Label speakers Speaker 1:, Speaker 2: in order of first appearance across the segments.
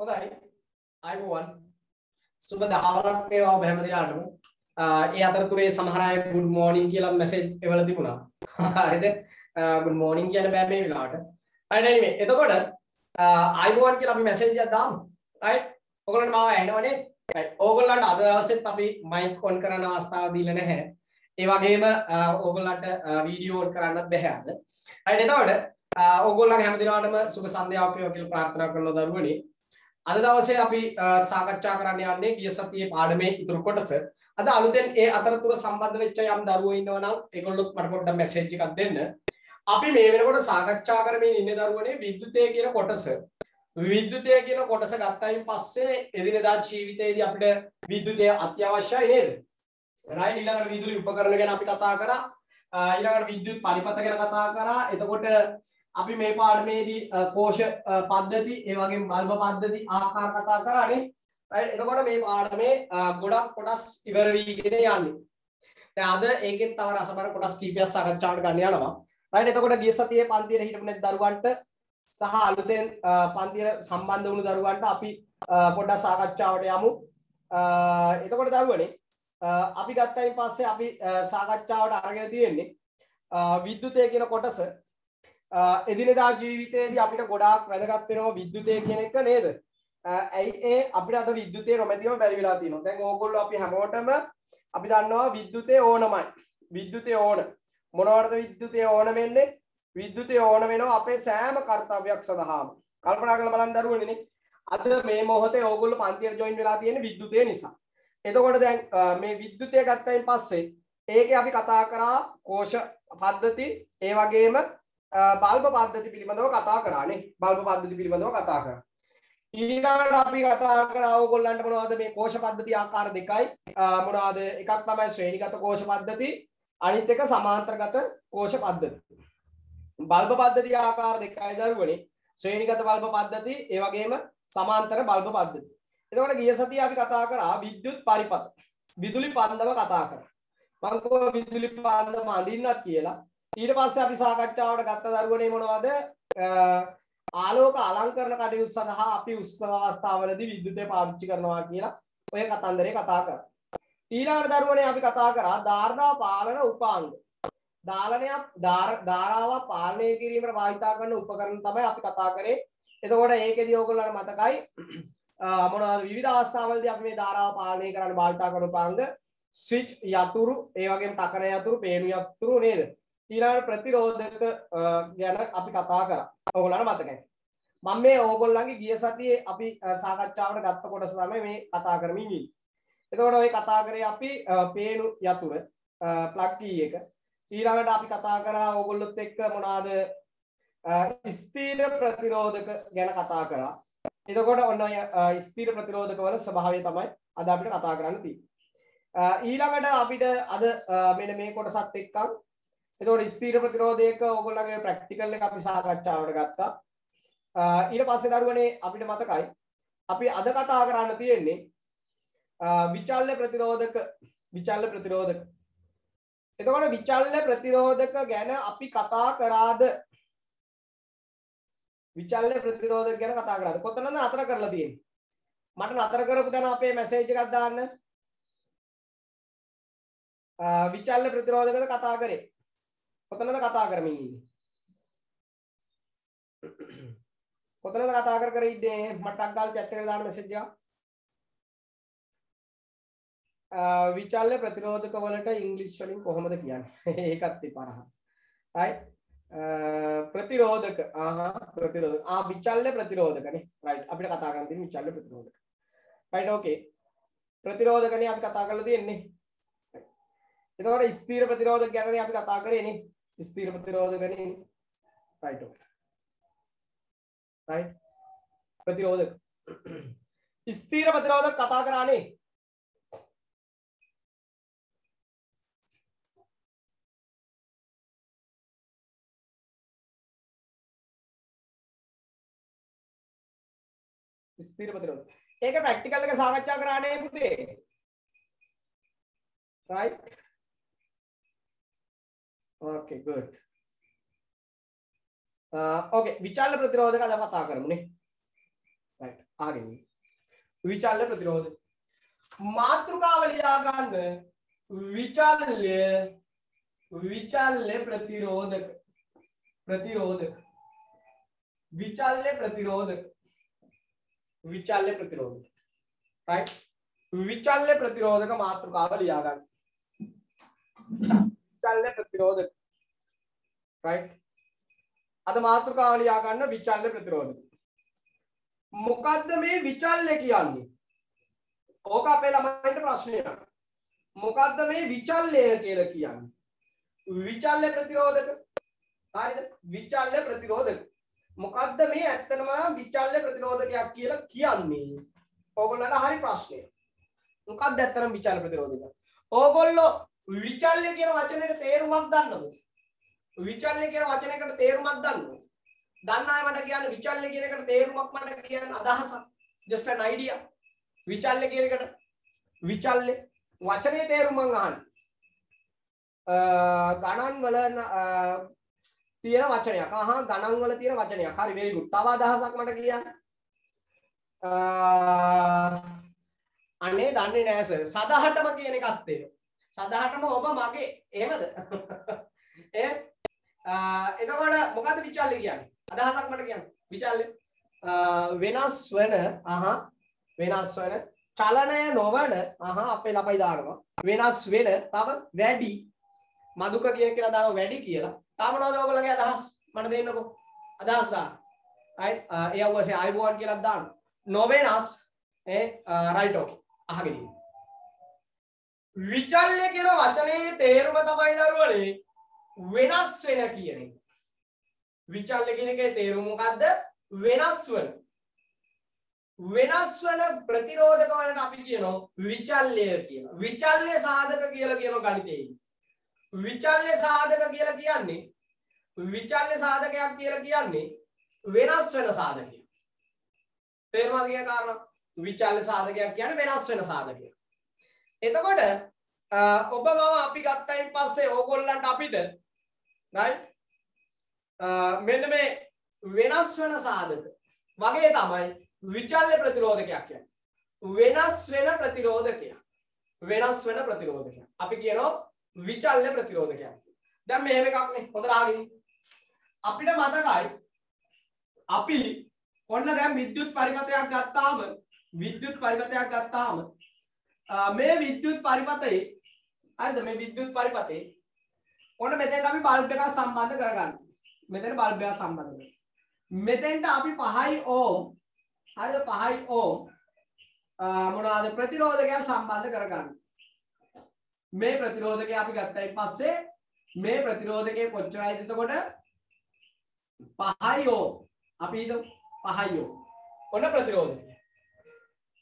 Speaker 1: හොඳයි. අයිබෝවන් සුබ දහවලක් වේවා ඔබ හැම දිනාටම ඒ අතරතුරේ සමහර අය good morning කියලා මැසේජ් එවලා තිබුණා. හරිද? good morning කියන්න බෑ මේ වෙලාවට. Right anyway එතකොට අයිබෝවන් කියලා අපි මැසේජ් එකක් දාමු. Right? ඔයගොල්ලන්ට මාව ඇහෙනවනේ right. ඕගොල්ලන්ට අද දවසෙත් අපි මයික් ඔන් කරන්න අවස්ථාව දීලා නැහැ. ඒ වගේම ඕගොල්ලන්ට වීඩියෝ ඔන් කරන්නත් බැහැ අද. Right එතකොට ඔගොල්ලන් හැම දිනාටම සුබ සන්ධ්‍යාවක් වේවා කියලා ප්‍රාර්ථනා කරනවා දරුවනේ. අද දවසේ අපි සාකච්ඡා කරන්න යන්නේ ගිය සතියේ පාඩමේ ඉතුරු කොටස. අද අලුතෙන් ඒ අතරතුර සම්බන්ධ වෙච්ච යම් දරුවෝ ඉන්නවා නම් ඒගොල්ලොත් මට පොඩ්ඩක් මැසේජ් එකක් දෙන්න. අපි මේ වෙනකොට සාකච්ඡා කරමින් ඉන්නේ දරුවනේ විද්‍යුතය කියන කොටස. විද්‍යුතය කියන කොටස ගත්තයින් පස්සේ එදිනෙදා ජීවිතයේදී අපිට විද්‍යුතය අත්‍යවශ්‍යයි නේද? රයිට් ඊළඟට විදුලි උපකරණ ගැන අපි කතා කරා. ඊළඟට විද්‍යුත් පරිපථ ගැන කතා කරා. එතකොට අපි මේ පාඩමේදී කෝෂ පද්ධති ඒ වගේම බල්බ පද්ධති ආකාර කතා කරානේ රයිට් එතකොට මේ පාඩමේ ගොඩක් කොටස් ඉවර වීගෙන යන්නේ. දැන් අද ඒකෙත් තව රසබර කොටස් කීපයක් සාකච්ඡාවට ගන්න යනවා. රයිට් එතකොට ගිය සතියේ පන්තියේ හිටපු නැති දරුවන්ට සහ අලුතෙන් පන්තියට සම්බන්ධ වුණු දරුවන්ට අපි පොඩ්ඩක් සාකච්ඡාවට යමු. එතකොට දරුවනේ අපි ගත්තයින් පස්සේ අපි සාකච්ඡාවට අරගෙන තියෙන්නේ විද්‍යුතය කියන කොටස එදිනෙදා ජීවිතයේදී අපිට ගොඩාක් වැදගත් වෙනවා විද්‍යුතය කියන එක නේද? ඇයි ඒ අපිට අද විද්‍යුතය නොමැතිව බැරි වෙලා තියෙනවා. දැන් ඕගොල්ලෝ අපි හැමෝටම අපි දන්නවා විද්‍යුතය ඕනමයි. විද්‍යුතය ඕන. මොනවටද විද්‍යුතය ඕන වෙන්නේ? විද්‍යුතය ඕන වෙනවා අපේ සෑම කර්තව්‍යයක් සඳහාම. කල්පනා කරලා බලන්න දරුවනේ. අද මේ මොහොතේ ඕගොල්ලෝ පන්තියට ජොයින් වෙලා තියෙන්නේ විද්‍යුතය නිසා. එතකොට දැන් මේ විද්‍යුතය ගත්තයින් පස්සේ ඒකේ අපි කතා කරා කෝෂ පද්ධති ඒ වගේම බල්බ පද්ධති පිළිබඳව කතා කරානේ බල්බ පද්ධති පිළිබඳව කතා කරා. ඊළඟට අපි කතා කරා ඕගොල්ලන්ට මොනවද මේ කෝෂ පද්ධති ආකාර දෙකයි. මොනවද? එකක් තමයි ශ්‍රේණිගත කෝෂ පද්ධති අනිත් එක සමාන්තරගත කෝෂ පද්ධති. බල්බ පද්ධති ආකාර දෙකයි දරුවනේ. ශ්‍රේණිගත බල්බ පද්ධති ඒ වගේම සමාන්තර බල්බ පද්ධති. එතකොට ගිය සතියේ අපි කතා කරා විද්‍යුත් පරිපථ විදුලි පන්දම කතා කරා. මම කිව්වා විදුලි පන්දම අඳින්නත් කියලා. ඊට පස්සේ අපි සාකච්ඡාවට ගත්ත දරුවනේ මොනවද ආලෝක අලංකරණ කටයුතු සඳහා අපි උත්සව අවස්ථාවලදී විද්‍යුතය පාවිච්චි කරනවා කියලා ඔය කතන්දරේ කතා කරා. ඊළඟට දරුවනේ අපි කතා කරා ධාරණා පාලන උපාංග. දාලනයක් ධාරාව පාලනය කිරීමට භාවිතා කරන උපකරණ තමයි අපි කතා කරේ. එතකොට ඒකෙදී ඕගොල්ලන්ට මතකයි මොනවද විවිධ අවස්ථාවලදී අපි මේ ධාරාව පාලනය කරන්න භාවිතා කරන උපාංග ස්විච් යතුරු ඒ වගේම තකන යතුරු පේනු යතුරු නේද? ඊළඟ ප්‍රතිරෝධක ගැන අපි කතා කරා. ඕගොල්ලන්ට මතකයි. මම මේ ඕගොල්ලන්ගේ ගිය සතියේ අපි සාකච්ඡාවට ගත්ත කොටස තමයි මේ කතා කරමින් ඉන්නේ. එතකොට ওই කතා කරේ අපි පේනු යතුර ප්ලග් කී එක. ඊළඟට අපි කතා කරා ඕගොල්ලොත් එක්ක මොනවාද ස්ථීර ප්‍රතිරෝධක ගැන කතා කරා. එතකොට ඔන්න ඔය ස්ථීර ප්‍රතිරෝධක වල ස්වභාවය තමයි අද අපිට කතා කරන්න තියෙන්නේ. ඊළඟට අපිට අද මෙන්න මේ කොටසත් එක්කන් එතකොට ස්ථීර ප්‍රතිරෝධයක ඕගොල්ලන්ගේ ප්‍රැක්ටිකල් එක අපි සාකච්ඡාවට ගත්තා. ඊට පස්සේ දරුවනේ අපිට මතකයි. අපි අද කතා කරන්න තියෙන්නේ විචල්්‍ය ප්‍රතිරෝධක විචල්්‍ය ප්‍රතිරෝධක. එතකොට විචල්්‍ය ප්‍රතිරෝධක ගැන අපි කතා කරාද? විචල්්‍ය ප්‍රතිරෝධක ගැන කතා කරාද? කොතනද නතර කරලා තියෙන්නේ? මට නතර කරපු දැන අපේ මැසේජ් එකක් දාන්න. විචල්්‍ය ප්‍රතිරෝධකද කතා කරේ? කොතනද කතා කරමින් ඉන්නේ? කොතනද කතා කර කර ඉන්නේ? මටක් ගාලා chat එකට දාන්න මැසේජ් එකක්. විචල්්‍ය ප්‍රතිරෝධක වලට ඉංග්‍රීසි වලින් කොහොමද කියන්නේ? ඒකත් ඉපරහ. right ප්‍රතිරෝධක ආහා ප්‍රතිරෝධක ආ විචල්්‍ය ප්‍රතිරෝධකනේ right අපිට කතා කරන්න තියෙන්නේ විචල්්‍ය ප්‍රතිරෝධක right okay ප්‍රතිරෝධකනේ අපි කතා කරලා තියෙන්නේ එතකොට ස්ථීර ප්‍රතිරෝධක ගැනනේ අපි කතා කරේ නේ ස්ථීර ප්‍රතිරෝධකනේ right okay right ප්‍රතිරෝධක ස්ථීර ප්‍රතිරෝධක කතා කරානේ ස්ථීර ප්‍රතිරෝධක ඒක ප්‍රැක්ටිකල් එක සාකච්ඡා කරානේ පුතේ. right okay good. Uh, okay විචාල ප්‍රතිරෝධක අද කතා කරමුනේ රයිට් අහගෙන විචල්්‍ය ප්‍රතිරෝධ මාතෘකාව ලියා ගන්න විචල්්‍ය විචල්්‍ය ප්‍රතිරෝධක ප්‍රතිරෝධක විචල්්‍ය ප්‍රතිරෝධක විචල්්‍ය ප්‍රතිරෝධක රයිට් විචල්්‍ය ප්‍රතිරෝධක මාතෘකාව ලියා ගන්න විචල්්‍ය ප්‍රතිරෝධක රයිට් අද මාතෘකාව ලියා ගන්න විචල්්‍ය ප්‍රතිරෝධක මොකද්ද මේ විචල්්‍ය කියන්නේ? ඕක අපේ ළමයින්ට ප්‍රශ්නයක්. මොකද්ද මේ විචල්්‍ය කියලා කියන්නේ? විචල්්‍ය ප්‍රතිරෝධක. හරිද? විචල්්‍ය ප්‍රතිරෝධක. මොකද්ද මේ ඇත්තටම විචල්්‍ය ප්‍රතිරෝධකයක් කියලා කියන්නේ? ඕගොල්ලන්ට හරි ප්‍රශ්නයක්. මොකක්ද ඇත්තටම විචල්්‍ය ප්‍රතිරෝධක? ඕගොල්ලෝ විචල්්‍ය කියන වචනේට තේරුමක් දන්නවද? විචල්්‍ය කියන වචනයකට තේරුමක් දන්නවද? දන්න අය මට කියන්න විචල්්‍ය කියන එකට තේරුමක් මට කියන්න අදහසක්. just an idea. විචල්්‍ය කියන එකට විචල්්‍ය වචනේ තේරුම මං අහන්න ගණන් වල තියෙන වචනයක්. අහ ගණන් වල තියෙන වචනයක්. හරි very good. තව අදහසක් මට කියන්න. අනේ දන්නේ නෑ සර් සදහටම කියන එකක් තියෙනවා සදහටම ඔබ මගේ. එහෙමද? ඒ එතකොට මොකද්ද විචල්්‍ය කියන්නේ? අදහසක් මට කියන්න. විචල්්‍ය වෙනස් වන අහ වෙනස් වන චලනය නොවන අහ අපේ ළමයි දානවා. වෙනස් වෙන තව වැඩි. මදුක කියන කියලා දානවා වැඩි කියලා. තාම නෝද ඔයගොල්ලන්ගේ අදහස්? මට දෙන්නකෝ. අදහස් දාන්න. රයිට් ඒ අවශ්‍ය අයිබෝන් කියලා දාන්න. නොවෙනස්. ඒ රයිට් ඕකේ අහගෙන ඉන්න. විචල්්‍ය කියන වචනේ තේරුම තමයි දරුවනේ වෙනස් වෙන කියන එක විචල්්‍ය කියන එකේ තේරුම මොකද්ද වෙනස් වෙන වෙනස් වන ප්‍රතිරෝධක වලට අපි කියනවා විචල්්‍ය කියලා. විචල්්‍ය සාධක කියලා කියනවා ගණිතයේ. විචල්්‍ය සාධක කියලා කියන්නේ විචල්්‍ය සාධකයක් කියලා කියන්නේ වෙනස් වෙන සාධකයක්. තේරුණාද කියන කාරණා? විචල්්‍ය සාධකයක් කියන්නේ වෙනස් වෙන සාධකයක්. එතකොට ඔබ මම අපි ගත්තයින් පස්සේ ඕගොල්ලන්ට අපිට right මෙන්න මේ වෙනස් වෙන සාධක වගේ තමයි විචල්්‍ය ප්‍රතිරෝධකයක් කියන්නේ. වෙනස් වෙන ප්‍රතිරෝධකයක්. වෙනස් වෙන ප්‍රතිරෝධකයක්. අපි කියනවා විචල්්‍ය ප්‍රතිරෝධකයක්. දැන් මෙහෙම එකක් නේ. හොඳට අහගෙන අපිට මතකයි අපි ඔන්න දැන් විද්‍යුත් පරිමතයක් ගත්තාම විද්‍යුත් පරිමතයක් ගත්තාම මේ විද්‍යුත් පරිමතයේ හරිද මේ විද්‍යුත් පරිමතේ ඔන්න මෙතෙන්ට අපි බල්බ් එකක් සම්බන්ධ කරගන්න. මෙතන බල්බ් එකක් සම්බන්ධ කරගන්න. මෙතෙන්ට අපි 5 ඕම් හරිද 5 ඕම් මොනවාද ප්‍රතිරෝධකයන් සම්බන්ධ කරගන්න. මේ ප්‍රතිරෝධකය අපි ගත්තයින් පස්සේ මේ ප්‍රතිරෝධකය කොච්චරයිද එතකොට 5 ඕම් අපි හිතමු 5 ඕම්. ඔන්න ප්‍රතිරෝධකය.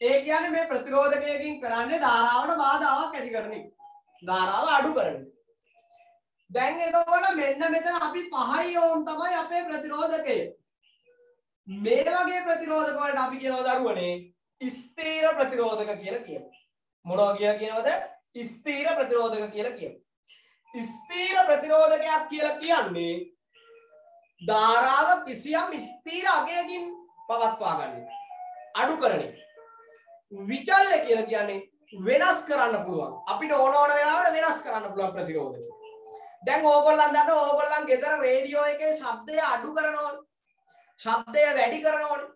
Speaker 1: ඒ කියන්නේ මේ ප්‍රතිරෝධකයකින් කරන්නේ ධාරාවට බාධාවක් ඇති කරන එක. ධාරාව අඩු කරන එක. දැන් එතකොට මෙන්න මෙතන අපි 5 ඕම් තමයි අපේ ප්‍රතිරෝධකය. මේ වගේ ප්‍රතිරෝධක වලට අපි කියනවා දරුවනේ ස්ථීර ප්‍රතිරෝධක කියලා කියනවා. මොනවා කියලා කියනවද? ස්ථීර ප්‍රතිරෝධක කියලා කියනවා. ස්ථීර ප්‍රතිරෝධකයක් කියලා කියන්නේ ධාරාව කිසියම් ස්ථීර අගයකින් පවත්වා ගන්න. අඩු කරන එක. විචල්්‍ය කියලා කියන්නේ වෙනස් කරන්න පුළුවන්. අපිට ඕන ඕන වෙලාවට වෙනස් කරන්න පුළුවන් ප්‍රතිරෝධකය. දැන් ඕගොල්ලන් දන්න ඕගොල්ලන් ගෙදර රේඩියෝ එකේ ශබ්දය අඩු කරනවා. ශබ්දය වැඩි කරනවනේ.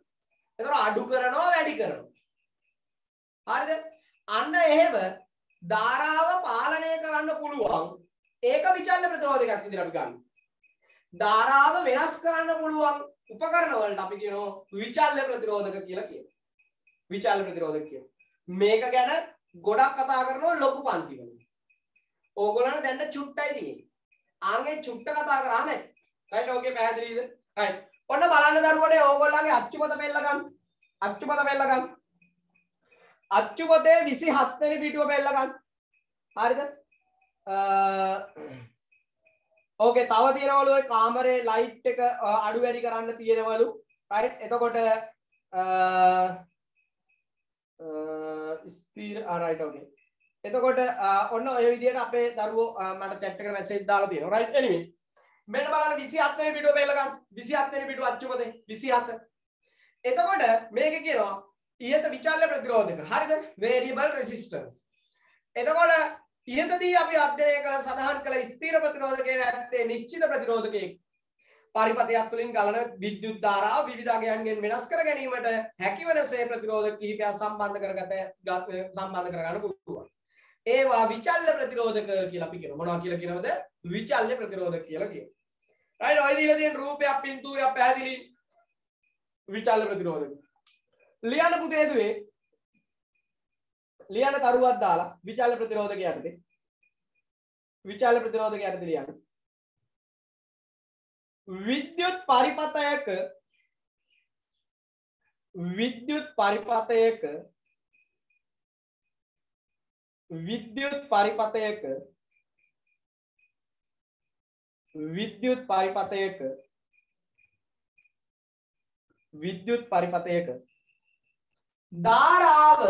Speaker 1: එතකොට අඩු කරනවා වැඩි කරනවා. හරිද? අන්න එහෙම ධාරාව පාලනය කරන්න පුළුවන් ඒක විචල්්‍ය ප්‍රතිරෝධකයක් විදිහට අපි ගන්න. ධාරාව වෙනස් කරන්න පුළුවන් උපකරණ වලට අපි කියනවා විචල්්‍ය ප්‍රතිරෝධක කියලා කියනවා. විචල්්‍ය ප්‍රතිරෝධක කියනවා. මේක ගැන ගොඩක් කතා කරනවා ලොකු පන්ති වල. ඕගොල්ලන්ට දැන් චුට්ටයි තියෙන්නේ. ආන්ගේ චුට්ට කතා කරාම ඇති. රයිට් ඕකේ පැහැදිලිද? රයිට්. ඔන්න බලන්න දරුවනේ ඕගොල්ලන්ගේ අච්චුපත පෙළ ගන්න. අච්චුපත පෙළ ගන්න. අච්චුපතේ 27 වෙනි පිටුව පෙළ ගන්න. හරිද? ඕකේ තව තියෙනවලු ඔය කාමරේ ලයිට් එක අඩු වැඩි කරන්න තියෙනවලු. රයිට්. එතකොට ස්ථීර රයිට් ඕකේ. එතකොට ඔන්න ඔය විදිහට අපේ දරුවෝ මට chat එකට message දාලා තියෙනවා. right anyway. මෙන්න බලන්න 27 වෙනි පිටුව පෙළ ගන්න. 27 වෙනි පිටුව අච්චුපතේ 27. එතකොට මේක කියනවා ඉහත විචල්්‍ය ප්‍රතිරෝධක හරිද වේරියබල් රෙසිස්ටන්ස් එතකොට ඉහතදී අපි අධ්‍යයනය කළ සඳහන් කළ ස්ථීර ප්‍රතිරෝධකය ඇත්තේ නිශ්චිත ප්‍රතිරෝධකයෙක් පරිපතයක් තුළින් ගලන විද්‍යුත් ධාරා විවිධාගයන්ගෙන් වෙනස් කර ගැනීමට හැකිවනසේ ප්‍රතිරෝධ කිහිපයක් සම්බන්ධ කරගත සම්බන්ධ කරගන්න පුළුවන්. ඒවා විචල්්‍ය ප්‍රතිරෝධක කියලා අපි කියන මොනවා කියලා කියනවද විචල්්‍ය ප්‍රතිරෝධක කියලා කියන. රයිට් ඔය දීලා තියෙන රූපයක් පින්තූරයක් පැහැදිලි විචල්්‍ය ප්‍රතිරෝධක. ලියන්න පුතේ දුවේ ලියන්න තරුවක් දාලා විචල්්‍ය ප්‍රතිරෝධක යටතේ විචල්්‍ය ප්‍රතිරෝධක යටතේ ලියන්න. විද්‍යුත් පරිපතයක විද්‍යුත් පරිපතයක විද්‍යුත් පරිපතයක විද්‍යුත් පරිපතයක විද්‍යුත් පරිපතයක. ධාරාව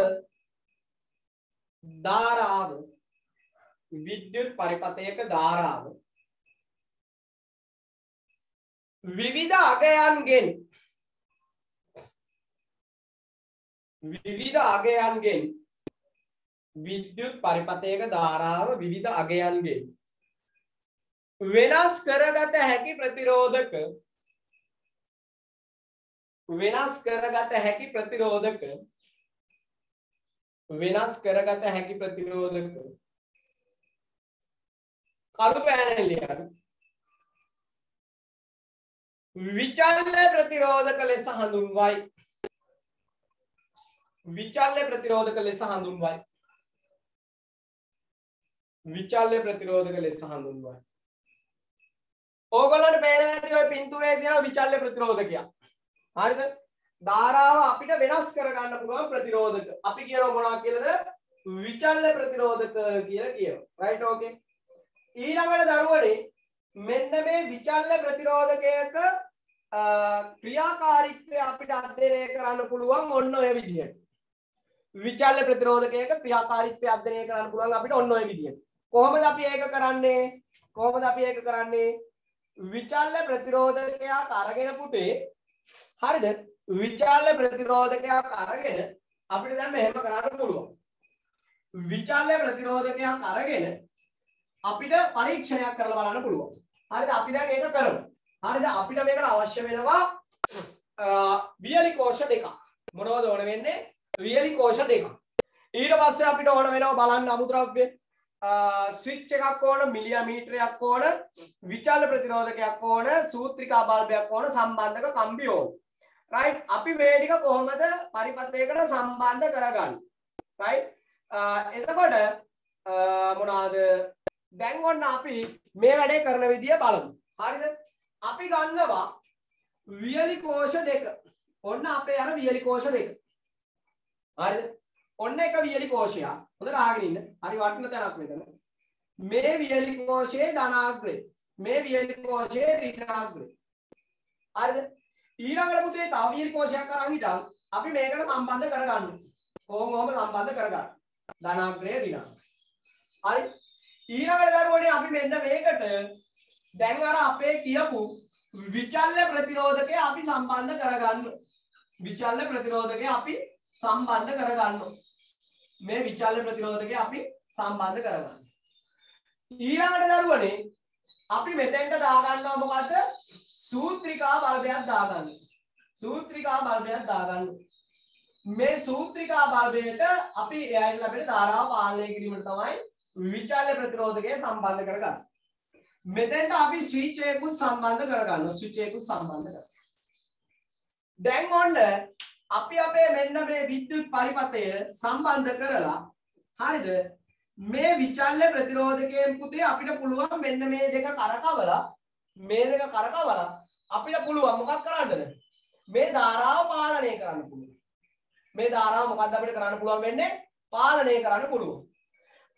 Speaker 1: ධාරාව විද්‍යුත් පරිපතයක ධාරාව. විවිධ අගයන්ගෙන්. විවිධ අගයන්ගෙන්. විද්‍යුත් පරිපතයක ධාරාව විවිධ අගයන්ගෙන්. වෙනස් කරගත හැකි ප්‍රතිරෝධක. වෙනස් කරගත හැකි ප්‍රතිරෝධක. වෙනස් කරගත හැකි ප්‍රතිරෝධක. කළු පෑනලියන් විචල්්‍ය ප්‍රතිරෝධක ලෙස හඳුන්වයි. විචල්්‍ය ප්‍රතිරෝධක ලෙස හඳුන්වයි. විචල්්‍ය ප්‍රතිරෝධක ලෙස හඳුන්වයි. ඕගොල්ලන්ට පේනවා ඇති ඔය පින්තූරේ තියෙන විචල්්‍ය ප්‍රතිරෝධකයක්. හරිද? ධාරාව අපිට වෙනස් කරගන්න පුළුවන් ප්‍රතිරෝධක. අපි කියනවා මොනවා කියලාද? විචල්්‍ය ප්‍රතිරෝධක කියලා කියනවා. රයිට් ඕකේ ඊළඟට දරුවනේ මෙන්න මේ විචල්්‍ය ප්‍රතිරෝධකයක ක්‍රියාකාරීත්වය අපිට අධ්‍යයනය කරන්න පුළුවන් ඔන්න ඔය විදිහට. විචල්්‍ය ප්‍රතිරෝධකයක ක්‍රියාකාරීත්වය අධ්‍යයනය කරන්න පුළුවන් අපිට ඔන්න ඔය විදිහට. කොහොමද අපි ඒක කරන්නේ? කොහොමද අපි ඒක කරන්නේ? විචල්්‍ය ප්‍රතිරෝධකයක් අරගෙන පුතේ හරිද? විචල්්‍ය ප්‍රතිරෝධකයක් අරගෙන අපිට දැන් මෙහෙම කරන්න පුළුවන්. විචල්්‍ය ප්‍රතිරෝධකයක් අරගෙන අපිට පරීක්ෂණයක් කරලා බලන්න පුළුවන්. හරිද? අපි දැන් ඒක කරමු. හරිද? අපිට මේකට අවශ්‍ය වෙනවා වියලි කෝෂ දෙකක්. මොනවද ඕන වෙන්නේ? වියලි කෝෂ දෙකක්. ඊට පස්සේ අපිට ඕන වෙනවා බලන්න අමුද්‍රව්‍ය. ස්විච් එකක් ඕන මිලියමීටරයක් ඕන විචල්්‍ය ප්‍රතිරෝධකයක් ඕන සූත්‍රිකා බල්බයක් ඕන සම්බන්ධක කම්බි ඕන. රයිට් අපි මේ ටික කොහොමද පරිපථයකට සම්බන්ධ කරගන්නේ? රයිට් එතකොට මොනවාද? දැන් ඔන්න අපි මේ වැඩේ කරන විදිය බලමු. හරිද? අපි ගන්නවා වියලි කෝෂ දෙක. ඔන්න අපේ අර වියලි කෝෂ දෙක. හරිද? ඔන්න එක වියලි කෝෂයක්. හොඳට අහගෙන ඉන්න. හරි වටින තැනක් මෙතන. මේ වියලි කෝෂයේ ධනාග්‍රේ මේ වියලි කෝෂයේ ඍණාග්‍රේ හරිද? ඊළඟට පුතේ තව වියලි කෝෂයක් අරන් හිටන් අපි මේකට සම්බන්ධ කරගන්න. කොහොම කොහොම සම්බන්ධ කරගන්න? ධනාග්‍රේ ඍණාග්‍රේ හරි? ඊළඟට දරුවනේ අපි මෙන්න මේකට. දැන් අර අපේ කියපු විචල්්‍ය ප්‍රතිරෝධකය අපි සම්බන්ධ කරගන්න. විචල්්‍ය ප්‍රතිරෝධකය අපි සම්බන්ධ කරගන්න. මේ විචල්්‍ය ප්‍රතිරෝධකය අපි සම්බන්ධ කරගන්න. ඊළඟට දරුවනේ අපි මෙතෙන්ට දාගන්නවා මොකද්ද? සූත්‍රිකා බල්බයක් දාගන්න. සූත්‍රිකා බල්බයක් දාගන්න. මේ සූත්‍රිකා බල්බයට අපි එයාට ලැබෙන ධාරාව පාලනය කිරීමට තමයි විචල්්‍ය ප්‍රතිරෝධකය සම්බන්ධ කරගන්න. මෙතැන්ට අපි ස්විච්චයකුත් සම්බන්ධ කරගන්න ස්විච්චයකුත් සම්බන්ධ කර දැන් ඔන්න අපි අපේ මෙන්න මේ විද්‍යුත් පරිපතය සම්බන්ධ කරලා හරිද? මේ විචල්්‍ය ප්‍රතිරෝධකයෙන් පුතේ අපිට පුළුවන් මෙන්න මේ දෙක කරකවලා මේ දෙක කරකවලා අපිට පුළුවන් මොකක් කරන්නද? මේ ධාරාව පාලනය කරන්න පුළුවන්. මේ ධාරාව මොකක්ද අපිට කරන්න පුළුවන් වෙන්නේ? පාලනය කරන්න පුළුවන්.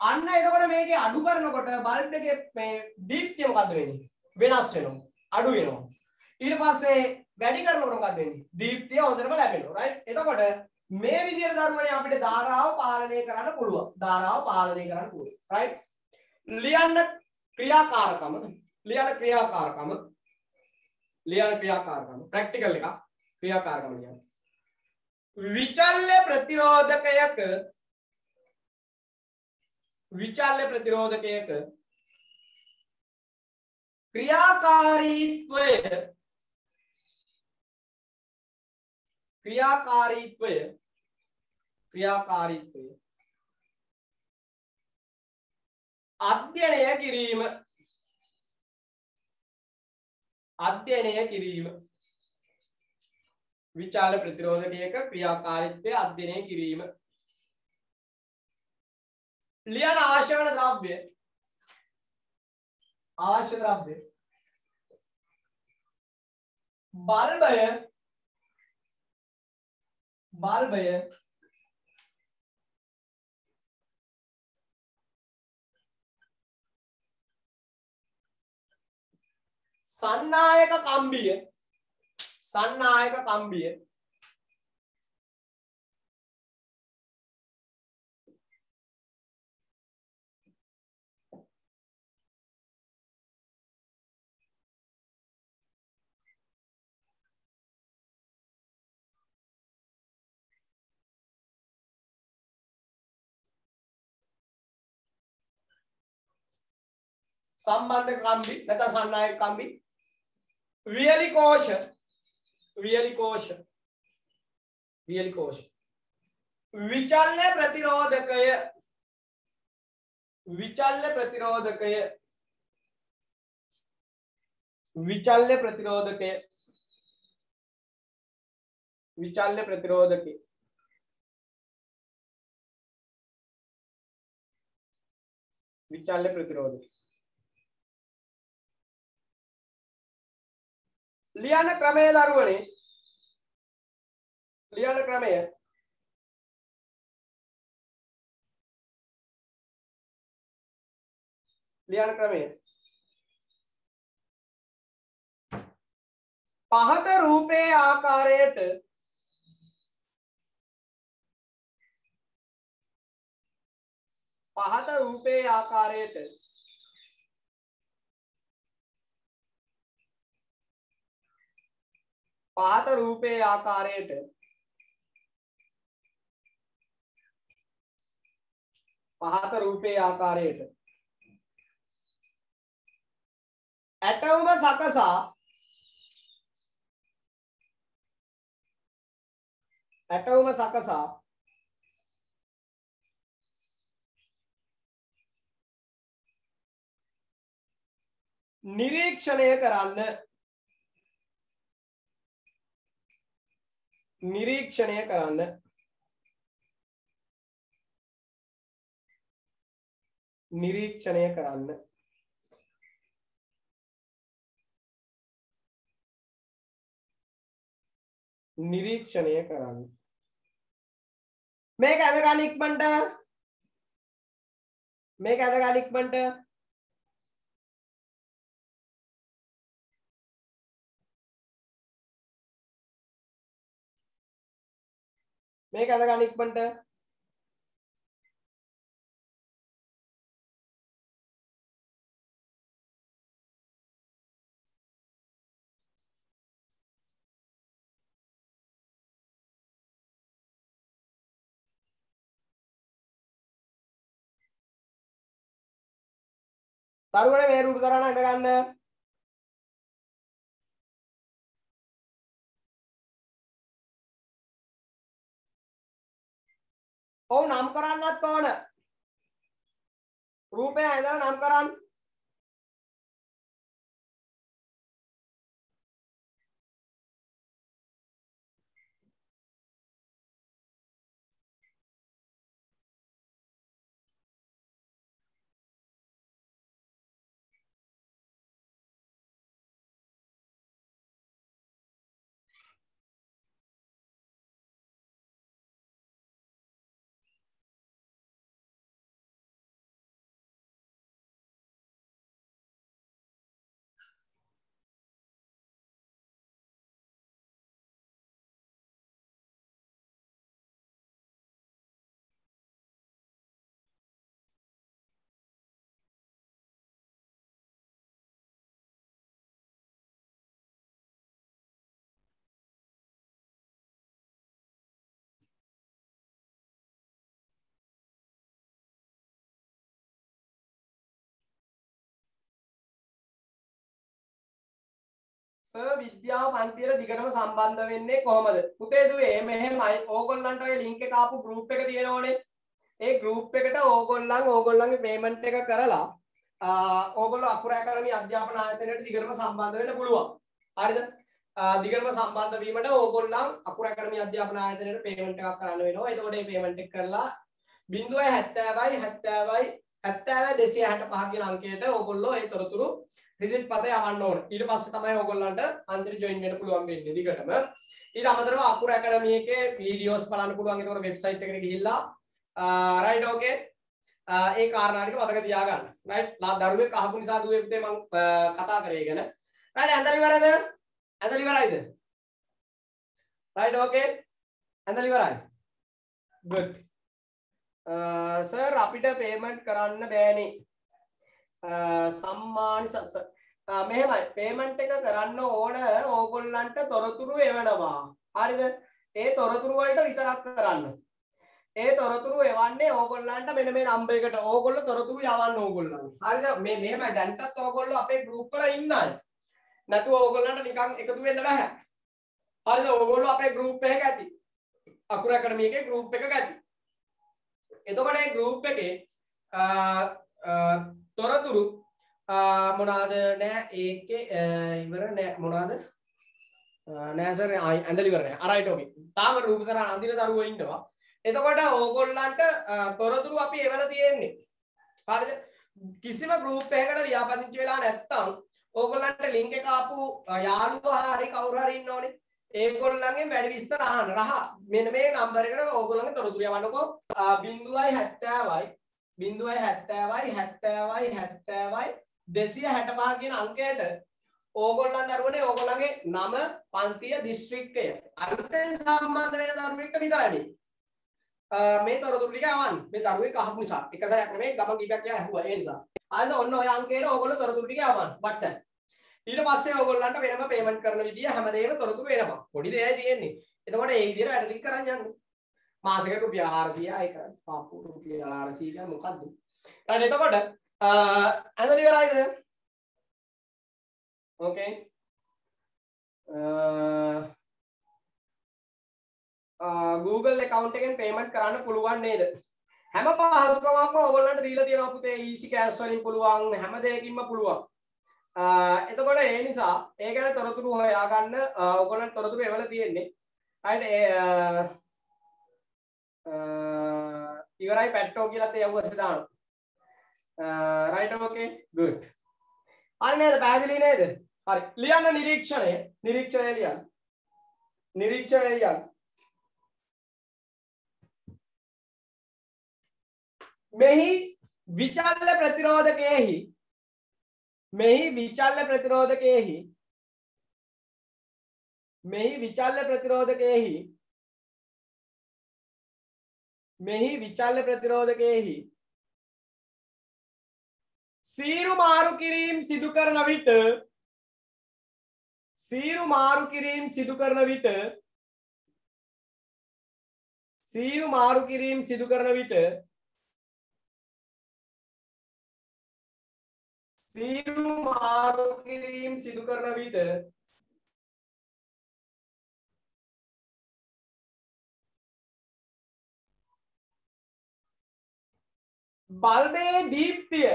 Speaker 1: අන්න එතකොට මේකේ අඩු කරනකොට බල්බ් එකේ මේ දීප්තිය මොකද්ද වෙන්නේ? වෙනස් වෙනවා. අඩු වෙනවා. ඊට පස්සේ වැඩි කරනකොට මොකද්ද වෙන්නේ? දීප්තිය හොඳටම ලැබෙනවා. රයිට්? එතකොට මේ විදිහට ධර්මනේ අපිට ධාරාව පාලනය කරන්න පුළුවන්. ධාරාව පාලනය කරන්න පුළුවන්. රයිට්? ලියන්න ක්‍රියාකාරකම ලියන්න ක්‍රියාකාරකම ලියන්න ක්‍රියාකාරකම ප්‍රැක්ටිකල් එක ක්‍රියාකාරකම ලියන්න. විචල්්‍ය ප්‍රතිරෝධකයක විචල්්‍ය ප්‍රතිරෝධකයක ක්‍රියාකාරීත්වය ක්‍රියාකාරීත්වය ක්‍රියාකාරීත්වය අධ්‍යයනය කිරීම අධ්‍යයනය කිරීම විචාල ප්‍රතිරෝධකයක ක්‍රියාකාරීත්වය අධ්‍යයනය කිරීම ලියන අවශ්‍ය වන ද්‍රව්‍ය? අවශ්‍ය ද්‍රව්‍ය. බල්බය බල්බය සන්නායක කම්බිය සන්නායක කම්බිය. සම්බන්ධ කම්බි නැත්නම් සන්නායක කම්බි වියලි කෝෂ වියලි කෝෂ වියලි කෝෂ විචල්්‍ය ප්‍රතිරෝධකය විචල්්‍ය ප්‍රතිරෝධකය විචල්්‍ය ප්‍රතිරෝධකය විචල්්‍ය ප්‍රතිරෝධකය විචල්්‍ය ප්‍රතිරෝධකය ලියන්න ක්‍රමය දරුවනේ. ලියන්න ක්‍රමය. ලියන්න ක්‍රමය. පහත රූපයේ ආකාරයට පහත රූපයේ ආකාරයට පහත රූපයේ ආකාරයට. පහත රූපයේ ආකාරයට. ඇටවුම සකසා ඇටවුම සකසා නිරීක්ෂණය කරන්න නිරීක්ෂණය කරන්න නිරීක්ෂණය කරන්න නිරීක්ෂණය කරන්න මේක ඇදගන්න ඉක්මට මේක ඇදගන්න ඉක්මට මේක ඇදගන්න ඉක්මට දරුවනේ මේ රූප තරණ ඇඳගන්න ඔව් නම් කරන්නත් ඕන. රූපය ඇඳලා නම් කරන්න. සර් විද්‍යාව පන්තියට දිගටම සම්බන්ධ වෙන්නේ කොහොමද? පුතේ දුවේ මෙහෙමයි ඕගොල්ලන්ට ඔය ලින්ක් එක ආපු ගෲප් එක තියෙනවනේ. ඒ ගෲප් එකට ඕගොල්ලන් ඕගොල්ලන්ගේ පේමන්ට් එක කරලා ඕගොල්ලෝ අකුර ඇකඩමි අධ්‍යාපන ආයතනයට දිගටම සම්බන්ධ වෙන්න පුළුවන්. හරිද? දිගටම සම්බන්ධ වීමට ඕගොල්ලන් අකුර ඇකඩමි අධ්‍යාපන ආයතනයට පේමන්ට් එකක් කරන්න වෙනවා. එතකොට මේ පේමන්ට් එක කරලා 0.70යි 70යි 70 265 කියන අංකයට ඕගොල්ලෝ ඒ තොරතුරු රිසිට් පත යවන්න ඕන. ඊට පස්සේ තමයි ඕගොල්ලන්ට අන්තිම ජොයින් වෙන්න පුළුවන් වෙන්නේ දිගටම. ඊට අමතරව අකුර ඇකඩමි එකේ වීඩියෝස් බලන්න පුළුවන්. ඒතකොට වෙබ්සයිට් එකට ගිහිල්ලා රයිට් ඕකේ ඒ කාරණා ටික මතක තියාගන්න. රයිට් දරුවෙක් අහපු නිසා දුවේ පුතේ මම කතා කරේ ගැන. රයිට් ඇඳලා ඉවරද? ඇඳලා ඉවරයිද? රයිට් ඕකේ. ඇඳලා ඉවරයි. good. සර් අපිට පේමන්ට් කරන්න බෑනේ. සම්මාන මෙහෙමයි පේමන්ට් එක කරන්න ඕන ඕගොල්ලන්ට තොරතුරු එවනවා. හරිද? ඒ තොරතුරු වලට විතරක් කරන්න. ඒ තොරතුරු එවන්නේ ඕගොල්ලන්ට මෙන්න මේ නම්බර් එකට ඕගොල්ලෝ තොරතුරු යවන්න ඕගොල්ලන්. හරිද? මේ මෙහෙමයි දැන්ටත් ඕගොල්ලෝ අපේ ගෲප් වල ඉන්න අය. නැතුව ඕගොල්ලන්ට නිකන් එකතු වෙන්න බෑ. හරිද? ඕගොල්ලෝ අපේ ගෲප් එකක ඇති. අකුර ඇකඩමි එකේ ගෲප් එකක ඇති. එතකොට මේ ගෲප් එකේ තොරතුරු මොනවාද නෑ ඒකේ ඉවර නෑ මොනවාද නෑ සර් ඇඳලි ඉවර නෑ අරයිට් ඕකේ. තාම රූප කරා අඳින දරුවෝ ඉන්නවා. එතකොට ඕගොල්ලන්ට තොරතුරු අපි එවලා තියෙන්නේ. හරිද? කිසිම ගෲප් එකකට ලියාපදිංචි වෙලා නැත්තම් ඕගොල්ලන්ට ලින්ක් එක ආපු යාළුවා හරි කවුරු හරි ඉන්නෝනේ. ඒගොල්ලන්ගෙන් වැඩි විස්තර අහන්න. රහ මෙන්න මේ නම්බර් එකට ඕගොල්ලන්ගේ තොරතුරු යවන්නකෝ 0.70යි 0.70යි 70යි 70යි 265 කියන අංකයට ඕගොල්ලන් දරුවනේ ඕගොල්ලන්ගේ නම පන්තිය දිස්ත්‍රික්කය අර්ථයෙන් සම්බන්ධ වෙන දරුවෙක්ට විතරයි මේ තොරතුරු ටික යවන්න. මේ දරුවෙක් අහපු නිසා. එක සැරයක් නෙමෙයි ගම කීපයක් කියලා ඇහුවා ඒ නිසා. ආයෙත් ඔන්න ඔය අංකයට ඕගොල්ලෝ තොරතුරු ටික යවන්න. WhatsApp. ඊට පස්සේ ඕගොල්ලන්ට වෙනම පේමන්ට් කරන විදිය හැමදේම තොරතුරු එනවා. පොඩි දෙයයි තියෙන්නේ. එතකොට ඒ විදිහට වැඩ ටික කරන් යන්න. මාසෙකට රුපියල් 400 අය කරන්නේ. පාපු රුපියල් 400 කියන්නේ මොකද්ද? ඊට එතකොට ඇඳලා ඉවරයිද? ඕකේ. Google account එකෙන් payment කරන්න පුළුවන් නේද? හැම පහසුකමක්ම ඔයගොල්ලන්ට දීලා තියෙනවා පුතේ easy cash වලින් පුළුවන් හැම දෙයකින්ම පුළුවන්. එතකොට ඒ නිසා ඒ ගැන තොරතුරු හොයාගන්න ඔයගොල්ලන්ට තොරතුරු එවලා තියෙන්නේ. right ඒ Uh, ඉවරයි පැට්ටෝ කියලාත් ඒ අවශ්‍ය දානවා. Uh, right okay good. හරි නේද? පැහැදිලි නේද? හරි. ලියන්න නිරීක්ෂණය. නිරීක්ෂණය ලියන්න. නිරීක්ෂණය ලියන්න. මෙහි විචල්ල ප්‍රතිරෝධකයෙහි මෙහි විචල්ල ප්‍රතිරෝධකයෙහි මෙහි විචල්ල ප්‍රතිරෝධකයෙහි මෙහි විචල්ල ප්‍රතිරෝධකයෙහි සීරු මාරු කිරීම් සිදු කරන විට සීරු මාරු කිරීම් සිදු කරන විට සීරු මාරු කිරීම් සිදු කරන විට සීරු මාරු කිරීම් සිදු කරන විට බල්බයේ දීප්තිය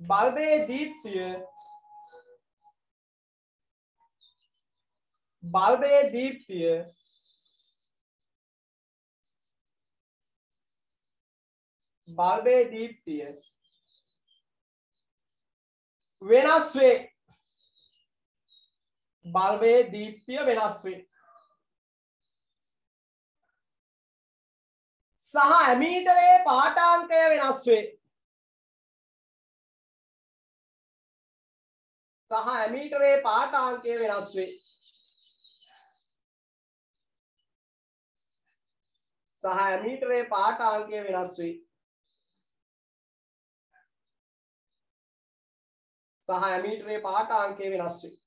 Speaker 1: බල්බයේ දීප්තිය බල්බයේ දීප්තිය බල්බයේ දීප්තිය වෙනස් වේ බල්බයේ දීප්තිය සහ ඇමීටරේ පාඨාංකය වෙනස් වේ සහ ඇමීටරේ පාඨාංකය වෙනස් වේ සහ ඇමීටරේ පාඨාංකය වෙනස් වේ සහ ඇමීටරේ පාඨාංකය වෙනස් වේ.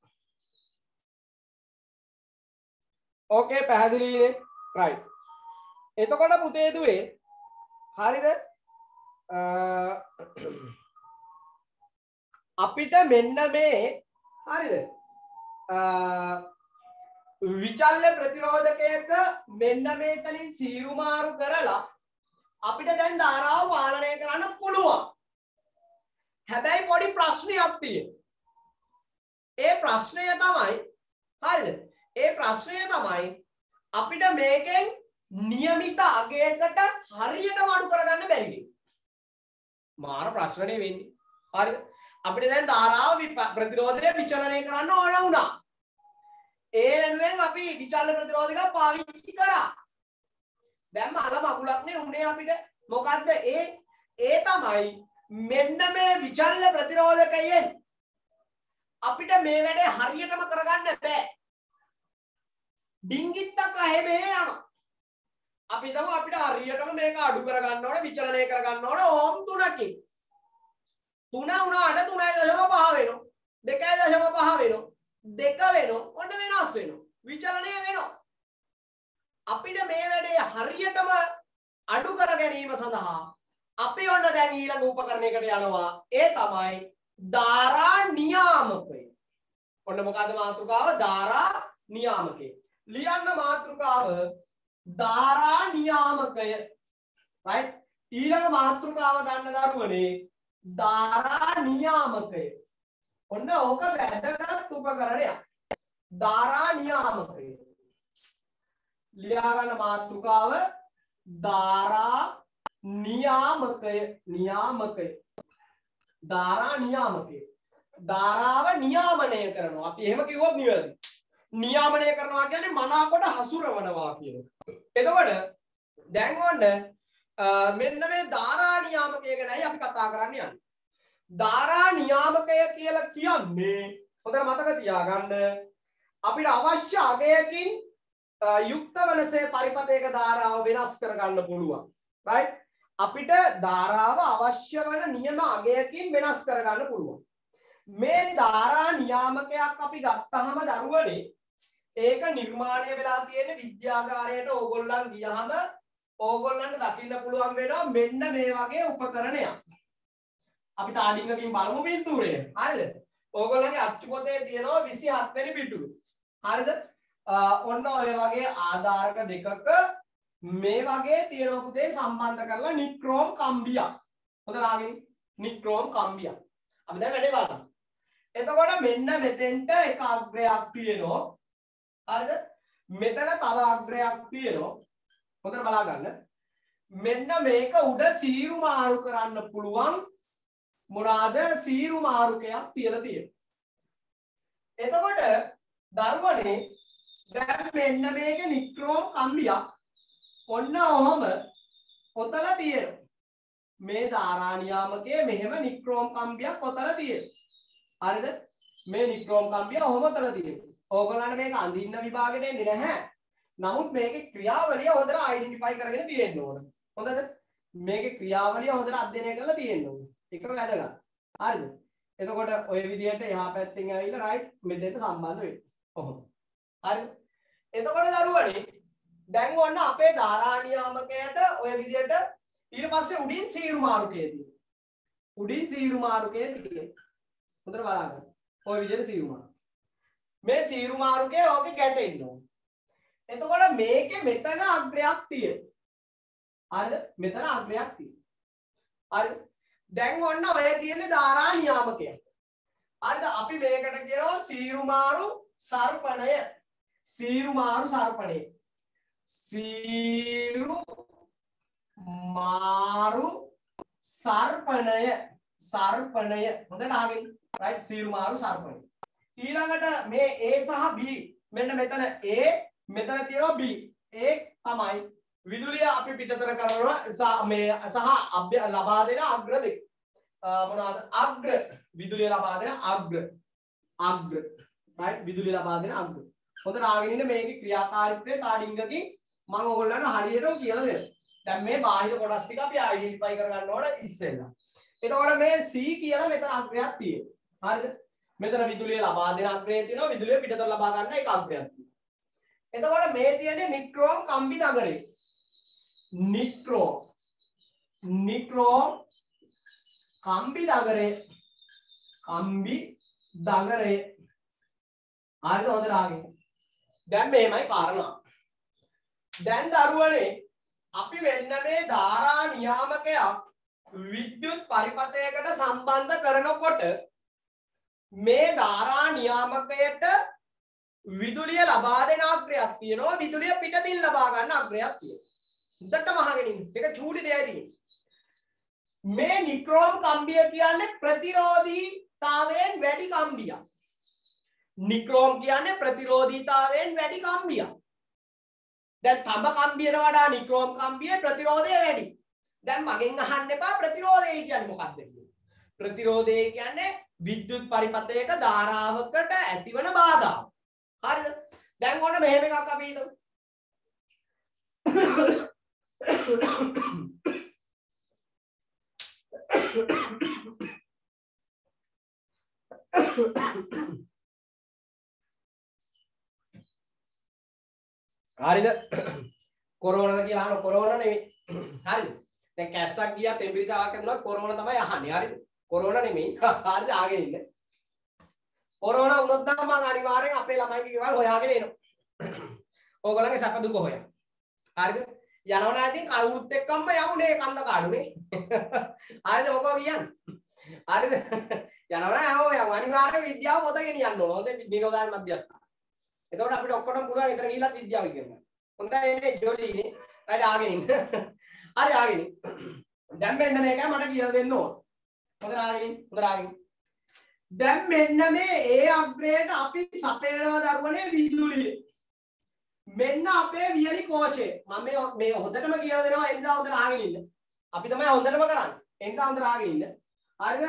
Speaker 1: ඕකේ පැහැදිලිනේ? right. එතකොට පුතේ දුවේ හරිද? අපිට මෙන්න මේ හරිද? විචල්්‍ය ප්‍රතිරෝධකයක මෙන්න මේතනින් සීරුමාරු කරලා අපිට දැන් ධාරාව පාලනය කරන්න පුළුවන්. හැබැයි පොඩි ප්‍රශ්නයක් තියෙන ඒ ප්‍රශ්නය තමයි හරිද? ඒ ප්‍රශ්නය තමයි අපිට මේකෙන් නියමිත අගයකට හරියට මඩු කරගන්න බැරිවි මාර ප්‍රශ්නය වෙන්නේ. හරිද? අපිට දැන් ධාරාව ප්‍රතිරෝධය විචලනය කරන්න ඕන වුණා. ඒ වෙනුවෙන් අපි විචල්්‍ය ප්‍රතිරෝධක පාවිච්චි කරා. දැම් අල මගුලක්නේ උනේ අපිට. මොකක්ද ඒ ඒ තමයි මෙන්න මේ විචල්්‍ය ප්‍රතිරෝධකයෙන් අපිට මේ වැඩේ හරියටම කරගන්න බෑ. ඩිංගිත්තක් අහෙමේ යන අපි තම අපිට හරියටම මේක අඩු කරගන්න ඕන විචලනය කරගන්න ඕන ඕම් තුනකින්. තුන වුණාට තුනයි දශම පහ වෙනවා. දෙකයි දශම පහ වෙනවා. දෙක වෙනවා. ඔන්න වෙනස් වෙනවා. විචලනය වෙනවා. අපිට මේ වැඩේ හරියටම අඩු කර ගැනීම සඳහා අපි ඔන්න දැන් ඊළඟ උපකරණයකට යනවා. ඒ තමයි ධාරා නියාමකය. ඔන්න මොකද මාතෘකාව? ධාරා නියාමකය. ලියන්න මාතෘකාව ධාරා නියාමකය රයිට් ඊළඟ මාතෘකාව ගන්න දරුවනේ ධාරා නියාමකය ඔන්න ඕක වැදගත් උපකරණයක්. ධාරා නියාමකය ලියාගන්න මාතෘකාව ධාරා නියාමකය. නියාමකය ධාරා නියාමකය ධාරාව නියාමනය කරනවා. අපි එහෙම කිව්වොත් නිවැරදි. නියාමනය කරනවා කියන්නේ මනාකොට හසුරවනවා කියන එතකොට දැන් ඔන්න මෙන්න මේ ධාරා නියාමකය ගැනයි අපි කතා කරන්න යන්නේ. ධාරා නියාමකය කියලා කියන්නේ හොඳට මතක තියාගන්න අපිට අවශ්‍ය අගයකින් යුක්ත වනසේ පරිපතයක ධාරාව වෙනස් කරගන්න පුළුවන් රයිට් අපිට ධාරාව අවශ්‍ය වන නියම අගයකින් වෙනස් කරගන්න පුළුවන්. මේ ධාරා නියාමකයක් අපි ගත්තහම දරුවනේ ඒක නිර්මාණය වෙලා තියෙන විද්‍යාගාරයට ඕගොල්ලන් ගියහම ඕගොල්ලන්ට දකින්න පුළුවන් වෙනවා මෙන්න මේ වගේ උපකරණයක්. අපි තාඩිංගකින් බලමු පින්තූරය. හරිද? ඕගොල්ලන්ගේ අච්චු පොතේ තියෙනවා 27 වෙනි පිටුව. හරිද? ඔන්න ඔය වගේ ආධාරක දෙකක මේ වගේ තියෙනවා පුතේ සම්බන්ධ කරලා නික්‍රෝම් කම්බියක්. හොඳ රාගින්. නික්‍රෝම් කම්බියක්. අපි දැන් වැඩේ බලමු. එතකොට මෙන්න මෙතෙන්ට එක අග්‍රයක් තියෙනවා. හරිද? මෙතන තව අග්‍රයක් තියෙනවා. හොඳට බලා ගන්න මෙන්න මේක උඩ සීරු මාරු කරන්න පුළුවන් මොනවාද සීරු මාරුකයක් තියලා තියෙනවා එතකොට දරුවනේ දැන් මෙන්න මේක නික්‍රෝම් කම්බියක් ඔන්න ඔහම ඔතල තියෙනවා. මේ ධාරා නියාමකයේ මෙහෙම නික්‍රෝම් කම්බියක් ඔතල තියෙනවා. හරිද? මේ නික්‍රෝම් කම්බිය ඔහම ඔතල තියෙනවා. ඕගොල්ලන්ට මේක අඳින්න විභාගෙට එන්නේ නැහැ. නමුත් මේකේ ක්‍රියාවලිය හොඳට අයිඩෙන්ටිෆයි කරගෙන තියෙන්න ඕන. හොඳද? මේකේ ක්‍රියාවලිය හොඳට අධ්‍යයනය කරලා තියෙන්න ඕන. ඒක වැදගත්. හරිද? එතකොට ඔය විදිහට එහා පැත්තෙන් ඇවිල්ලා රයිට් මෙතෙන්ට සම්බන්ධ වෙන්න. කොහොමද හරිද? එතකොට දරුවනේ දැන් ඔන්න අපේ ධාරා නියාමකයට ඔය විදිහට ඊට පස්සේ උඩින් සීරු මාරුකය තියෙනවා. උඩින් සීරු මාරුකය තියෙනවා හොඳට බලන්න. ඔය විදිහට සීරු මාරු. මේ සීරු මාරුකය ඕකේ ගැටෙන්න ඕන. එතකොට මේකේ මෙතන අග්‍රයක් තියෙනවා හරිද? මෙතන අග්‍රයක් තියෙනවා හරිද දැන් ඔන්න ඔය තියෙන ධාරා නියාමකය. හරිද? අපි මේකට කියනවා සීරු මාරු සර්පණය. සීරු මාරු සර්පණය. සීරු මාරු සර්පණය. සර්පණය. හොඳට අහගෙන රයිට් සීරු මාරු සර්පණය. ඊළඟට මේ A සහ B. මෙන්න මෙතන A මෙතන තියෙනවා B. ඒ තමයි විදුලිය අපි පිටතර කරනවා මේ සහ අභ්‍ය ලබා දෙන අග්‍ර දෙක. මොනවද? අග්‍ර. විදුලිය ලබා දෙන අග්‍ර. අග්‍ර. රයිට් විදුලිය ලබා දෙන අග්‍ර. හොඳට ආගෙන ඉන්න මේකේ ක්‍රියාකාරීත්වය තාඩින්ගකින් මම ඕගොල්ලන්ට හරියටම කියලා දෙනවා. දැන් මේ බාහිර කොටස් ටික අපි අයිඩෙන්ටිෆයි කරගන්න ඕන ඉස්සෙල්ලා. එතකොට මේ C කියලා මෙතන අග්‍රයක් තියෙනවා. හරිද? මෙතන විදුලිය ලබා දෙන අග්‍රය තියෙනවා. විදුලිය පිටතට ලබා ගන්න එක අග්‍රයක් තියෙනවා. එතකොට මේ තියෙන්නේ නික්‍රෝම් කම්බි නගරේ නික්‍රෝම්. නික්‍රෝම් කම්බි දගරේ කම්බි දගරේ හරිද හොඳට අහගෙන? දැන් මෙහෙමයි කාරණා. දැන් දරුවනේ අපි වෙන්න මේ ධාරා නියාමකයක් විද්‍යුත් පරිපථයකට සම්බන්ධ කරනකොට මේ ධාරා නියාමකයට විදුලිය ලබා දෙන අග්‍රයක් තියෙනවා විදුලිය පිටතින් ලබා ගන්න අග්‍රයක් තියෙනවා. හොඳටම අහගෙන ඉන්න. ඒක චූටි දෙයයි මේ නික්‍රෝම් කම්බිය කියන්නේ ප්‍රතිරෝධීතාවයෙන් වැඩි කම්බියක්. නික්‍රෝම් කියන්නේ ප්‍රතිරෝධීතාවයෙන් වැඩි කම්බියක්. දැන් තඹ කම්බියට වඩා නික්‍රෝම් කම්බියේ ප්‍රතිරෝධය වැඩි. දැන් මගෙන් අහන්න එපා ප්‍රතිරෝධය කියන්නේ මොකක්ද කියලා. ප්‍රතිරෝධය කියන්නේ විද්‍යුත් පරිපථයක ධාරාවකට ඇතිවන බාධා. හරිද? දැන් ඔන්න මෙහෙම එකක් අපි හිතමු. හරිද? කොරෝනාද කියලා අහන කොරෝනා නෙමෙයි. හරිද? දැන් කැස්සක් ගියා තෙම්බිරිසාවක් ඇතුළත් කොරෝනා තමයි අහන්නේ. හරිද? කොරෝනා නෙමෙයි. හරිද? ආගෙන ඉන්න. කොරෝනා වුණොත් නම් මම අනිවාර්යෙන් අපේ ළමයිගේ ගෙවල් හොයාගෙන එනවා. ඕගොල්ලන්ගේ සැප දුක හොයන්න. හරිද? යනවා ඉතින් කවුරුත් එක්කම යමුනේ කන්ද කාඩුනේ. හරිද මොකෝ කියන්නේ? හරිද? යනවා යමෝ යමු අනිවාර්යෙන් විද්‍යාව පොත ගෙනියන්න ඕන. හොඳ විනෝදායන මධ්‍යස්ථාන. එතකොට අපිට ඔක්කොටම පුළුවන් එතන ගිහිල්ලා විද්‍යාව ඉගෙන ගන්න. හොඳයි නේ ජොලිනේ. රයිට් ආගෙන ඉන්න. හරි ආගෙන ඉන්න. දැන් මෙන්න මේක මට කියලා දෙන්න ඕන. හොඳට ආගෙන ඉන්න. හොඳට ආගෙන ඉන්න. දැන් මෙන්න මේ ඒ අග්‍රයට අපි සපයනවා දරුවනේ විදුලිය. මෙන්න අපේ වියලි කෝෂය. මම මේ මේ හොඳටම කියලා දෙනවා ඒ නිසා හොඳට ආගෙන ඉන්න. අපි තමයි හොඳටම කරන්නේ. ඒ නිසා හොඳට ආගෙන ඉන්න. හරිද?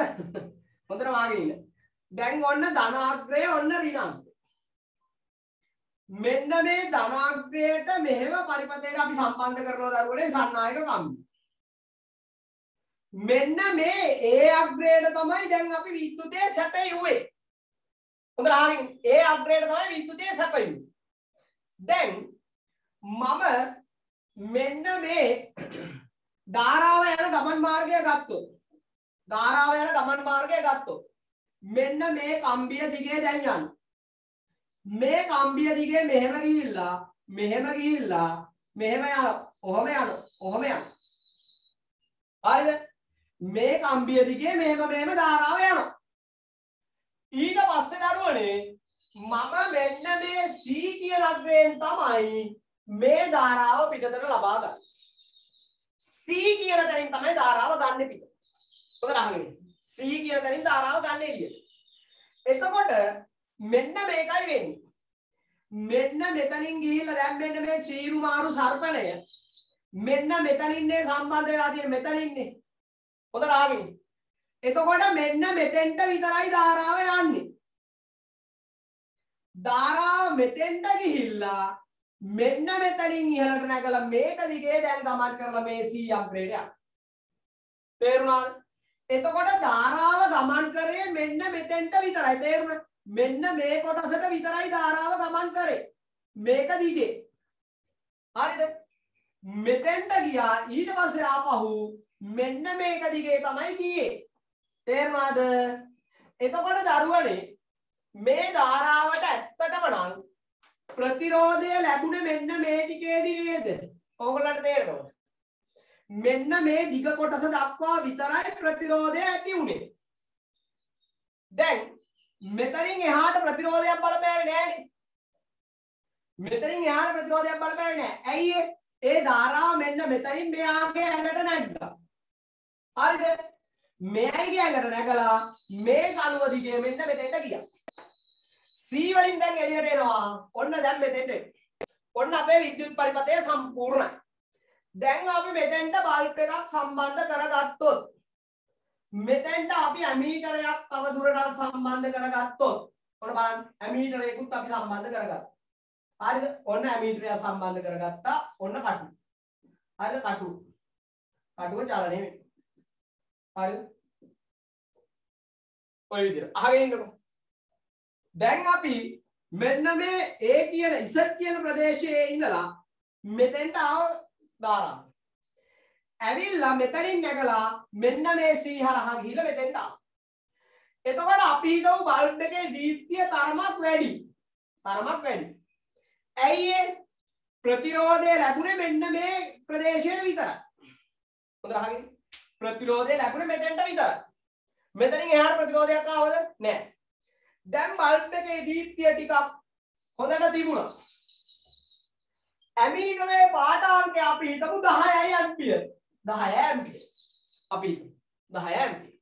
Speaker 1: හොඳටම ආගෙන ඉන්න. දැන් ඔන්න ධනාග්‍රය ඔන්න ඍණාග්‍රය. මෙන්න මේ ධනාග්‍රයට මෙහෙම පරිපථයට අපි සම්බන්ධ කරනවා දරුවනේ සන්නායක කම්බි. මෙන්න මේ ඒ අග්‍රයට තමයි දැන් අපි විද්‍යුතය සැපයුවේ. හොඳට අහගෙන ඒ අග්‍රයට තමයි විද්‍යුතය සැපයුවේ. දැන් මම මෙන්න මේ ධාරාව යන ගමන් මාර්ගය ගත්තොත් ධාරාව යන ගමන් මාර්ගය ගත්තොත් මෙන්න මේ කම්බිය දිගේ දැන් යන්න. මේ කම්බිය දිගේ මෙහෙම ගිහිල්ලා මෙහෙම ගිහිල්ලා මෙහෙම යන ඔහොම යන ඔහොම යන. හරිද? මේ කම්බිය දිගේ මෙහෙම මෙහෙම ධාරාව යනවා. ඊට පස්සේ දරුවනේ මම මෙන්න මේ C කියන අග්‍රයෙන් තමයි මේ ධාරාව පිටතට ලබා ගන්න. C කියන තැනින් තමයි ධාරාව ගන්න පිට. හොඳට අහගෙන ඉන්න. C කියන තැනින් ධාරාව ගන්න එළියට. එතකොට මෙන්න මේකයි වෙන්නේ. මෙන්න මෙතනින් ගිහිල්ලා දැන් මෙන්න මේ සීරු මාරු සර්පණය මෙන්න මෙතනින්නේ සම්බන්ධ වෙලා තියෙන මෙතනින්නේ හොඳට අහගෙන එතකොට මෙන්න මෙතෙන්ට විතරයි ධාරාව යන්නේ. ධාරාව මෙතෙන්ට ගිහිල්ලා මෙන්න මෙතනින් ඉහළට නැගලා මේක දිගේ දැන් ගමන් කරලා මේ C අප්ග්‍රේඩ් එක තේරුණාද? එතකොට ධාරාව ගමන් කරේ මෙන්න මෙතෙන්ට විතරයි. තේරුණා? මෙන්න මේ කොටසට විතරයි ධාරාව ගමන් කරේ. මේක දිගේ. හරිද? මෙතෙන්ට ගියා ඊට පස්සේ ආපහු මෙන්න මේක දිගේ තමයි ගියේ. තේරුණාද? එතකොට දරුවනේ මේ ධාරාවට ඇත්තටම නම් ප්‍රතිරෝධය ලැබුණේ මෙන්න මේ ටිකේදී නේද ඕගොල්ලන්ට තේරෙනවද? මෙන්න මේ දිග කොටස දක්වා විතරයි ප්‍රතිරෝධය ඇති වුණේ දැන් මෙතනින් එහාට ප්‍රතිරෝධයක් බලපෑවේ නෑනේ. මෙතනින් එහාට ප්‍රතිරෝධයක් බලපෑවේ නෑ. ඇයි ඒ ධාරාව මෙන්න මෙතනින් මෙයාගේ ඇඟට නැග්ගා. හරිද? මෙයයිගේ ඇඟට නැගලා මේ කණුව දිගේ මෙන්න මෙතෙන්ට ගියා. C වලින් දැන් එළියට එනවා. ඔන්න දැන් මෙතෙන්ට ඔන්න අපේ විද්‍යුත් පරිපථය සම්පූර්ණයි. දැන් අපි මෙතෙන්ට බල්බ් එකක් සම්බන්ධ කරගත්තොත් මෙතෙන්ට අපි ඇමීටරයක් තව දුරටත් සම්බන්ධ කරගත්තොත් ඔන්න බලන්න ඇමීටරයකුත් අපි සම්බන්ධ කරගත්තා. හරිද? ඔන්න ඇමීටරයක් සම්බන්ධ කරගත්තා. ඔන්න කටු. හරිද? කටු. කටුව චලනය වෙනවා හරි ඔය විදිහට අහගෙන ඉන්නකෝ දැන් අපි මෙන්න මේ A කියන Z කියන ප්‍රදේශයේ ඉඳලා මෙතෙන්ට ආව ධාරාව ඇවිල්ලා මෙතනින් නැගලා මෙන්න මේ C හරහා ගිහිල්ලා මෙතෙන්ට ආවා එතකොට අපි හිතමු බල්බ් එකේ දීප්තිය තරමක් වැඩි තරමක් වැඩි. ඇයි ඒ ප්‍රතිරෝධය ලැබුණේ මෙන්න මේ ප්‍රදේශයට විතරයි. හොඳට අහගන්න. ප්‍රතිරෝධය ලැබුණේ මෙතෙන්ට විතරයි. මෙතනින් එහාට ප්‍රතිරෝධයක් ආවද? නැහැ. දැන් බල්බ් එකේ දීප්තිය ටිකක් හොඳට තිබුණා. ඇමීටරේ පාඨාංකය අපි හිතමු 10යි ඇම්පියර්. 10 ඇම්පියර්. අපි 10 ඇම්පියර්.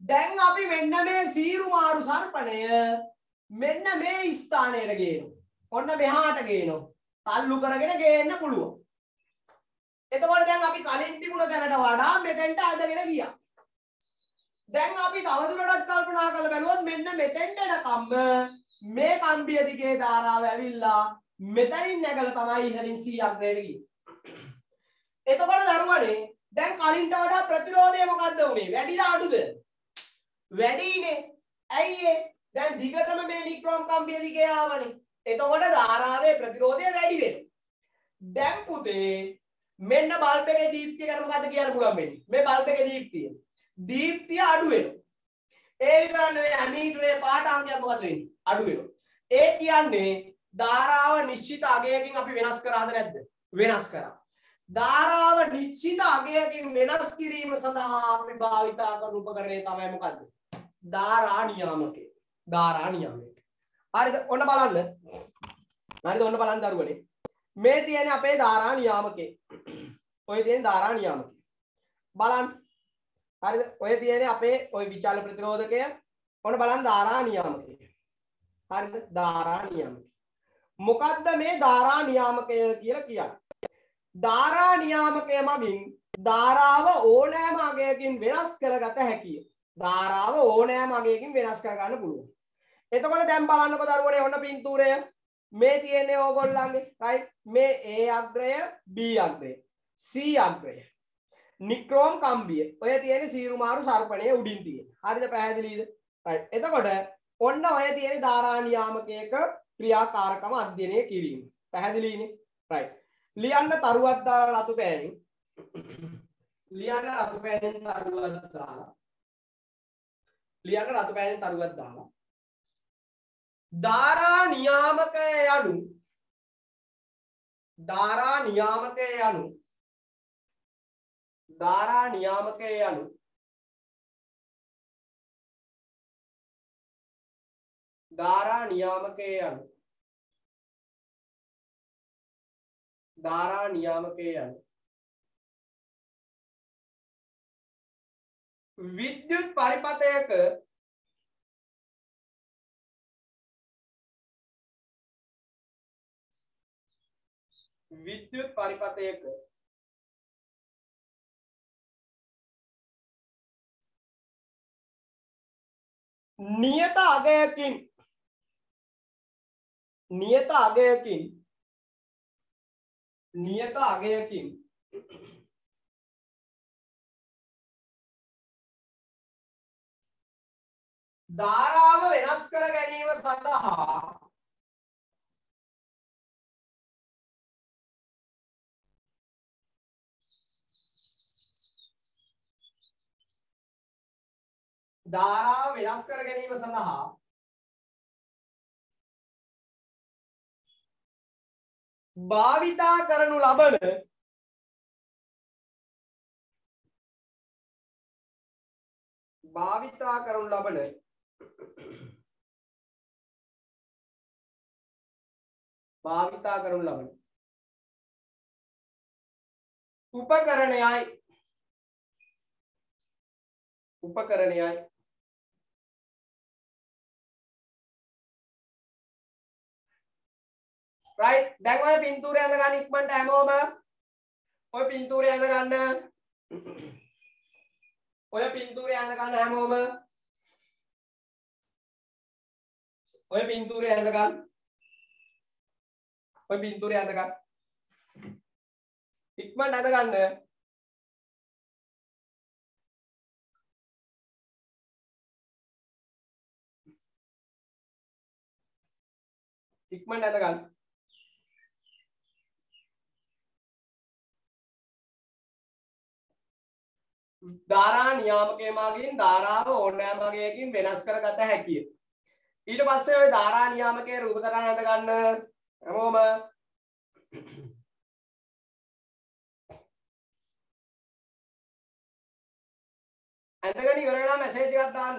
Speaker 1: දැන් අපි මෙන්න මේ සීරු මාරු සර්පණය මෙන්න මේ ස්ථානයට ගේනවා. ඔන්න මෙහාට ගේනවා. තල්ලු කරගෙන ගේන්න පුළුවන්. එතකොට දැන් අපි කලින් තිබුණ තැනට වඩා මෙතෙන්ට අදගෙන ගියා. දැන් අපි තවදුරටත් කල්පනා කරලා බැලුවොත් මෙන්න මෙතෙන්ට එනකම්ම මේ කම්බිය දිගේ ධාරාව ඇවිල්ලා මෙතනින් නැගලා තමයි ඉහළින් 100ක් ග්‍රේඩ් ගියේ. එතකොට දරුවනේ දැන් කලින්ට වඩා ප්‍රතිරෝධය මොකද්ද උනේ? වැඩිද අඩුද? වැඩිනේ. ඇයි ඒ? දැන් දිගටම මේ නික්‍රෝම් කම්බිය දිගේ ආවනේ. එතකොට ධාරාවේ ප්‍රතිරෝධය වැඩි වෙනවා. දැන් පුතේ මෙන්න බල්බ් එකේ දීප්තිය ගැන මොකද්ද කියන්න පුළුවන් වෙන්නේ? මේ බල්බ් එකේ දීප්තිය. දීප්තිය අඩු වෙනවා. ඒ විතරක් නෙවෙයි ඇමීටරේ පාඨාංකයක් මොකද වෙන්නේ? අඩු වෙනවා. ඒ කියන්නේ ධාරාව නිශ්චිත අගයකින් අපි වෙනස් කරාද නැද්ද? වෙනස් කරා. ධාරාව නිශ්චිත අගයකින් වෙනස් කිරීම සඳහා අපි භාවිතා කරන උපකරණය තමයි මොකද්ද? ධාරා නියාමකය. ධාරා නියාමකය. හරිද? ඔන්න බලන්න. හරිද? ඔන්න බලන්න දරුවනේ. මේ තියෙන අපේ ධාරා නියාමකය. ඔය තියෙන ධාරා නියාමකය. බලන්න. හරිද? ඔය තියෙන අපේ ඔය විචාල ප්‍රතිරෝධකය. ඔන්න බලන්න ධාරා නියාමකය. හරිද? ධාරා නියාමකය. මොකද්ද මේ ධාරා නියාමකය කියලා කියන්නේ? ධාරා නියාමකය මගින් ධාරාව ඕනෑම අගයකින් වෙනස් කරගත හැකිය. ධාරාව ඕනෑම අගයකින් වෙනස් කරගන්න පුළුවන්. එතකොට දැන් බලන්නකො දරුවනේ ඔන්න පින්තූරය මේ තියෙන්නේ ඕගොල්ලන්ගේ රයිට් මේ A අග්‍රය B අග්‍රය C අග්‍රය. නික්‍රෝම් කම්බිය. ඔය තියෙන සීරුමාරු සර්පණය උඩින් තියෙන. හරිද? පැහැදිලිද? රයිට් එතකොට ඔන්න ඔය තියෙන ධාරා නියාමකයක ක්‍රියාකාරකම අධ්‍යයනය කිරීම. පැහැදිලිනේ? රයිට් ලියන්න තරුවක් දාලා රතු පෑනින්. ලියන්න රතු පෑනෙන් තරුවක් දාලා. ලියන්න රතු පෑනෙන් තරුවක් දාලා. ධාරා නියාමකය යනු ධාරා නියාමකය යනු. ධාරා නියාමකය යනු. ධාරා නියාමකය යනු. ධාරා නියාමකය යනු. විද්‍යුත් පරිපතයක විද්‍යුත් පරිපතයක නියත අගයකින් නියත අගයකින් නියත අගයකින් ධාරාව වෙනස් කර ගැනීම සඳහා ධාරාව වෙනස් කර ගැනීම සඳහා භාවිතා කරනු ලබන භාවිතා කරනු ලබන භාවිතා කරනු ලබන උපකරණයයි උපකරණයයි රයිට් දැන් ඔය පින්තූරය ඇඳ ගන්න ඉක්මනට හැමෝම ඔය පින්තූරය ඇඳ ගන්න ඔය පින්තූරය ඇඳ ගන්න හැමෝම. ඔය පින්තූරය ඇඳ ගන්න ඔය පින්තූරය ඇඳ ගන්න ඉක්මනට ඇඳ ගන්න ඉක්මනට ඇඳ ගන්න ධාරා නියාමකය මගින් ධාරාව ඕනෑම අගයකින් වෙනස් කරගත හැකිය. ඊට පස්සේ ඔය ධාරා නියාමකයේ රූප තරණ අඳ ගන්න හැමෝම ඇඳගෙන ඉවර වෙලා මැසේජ් එකක් දාන්න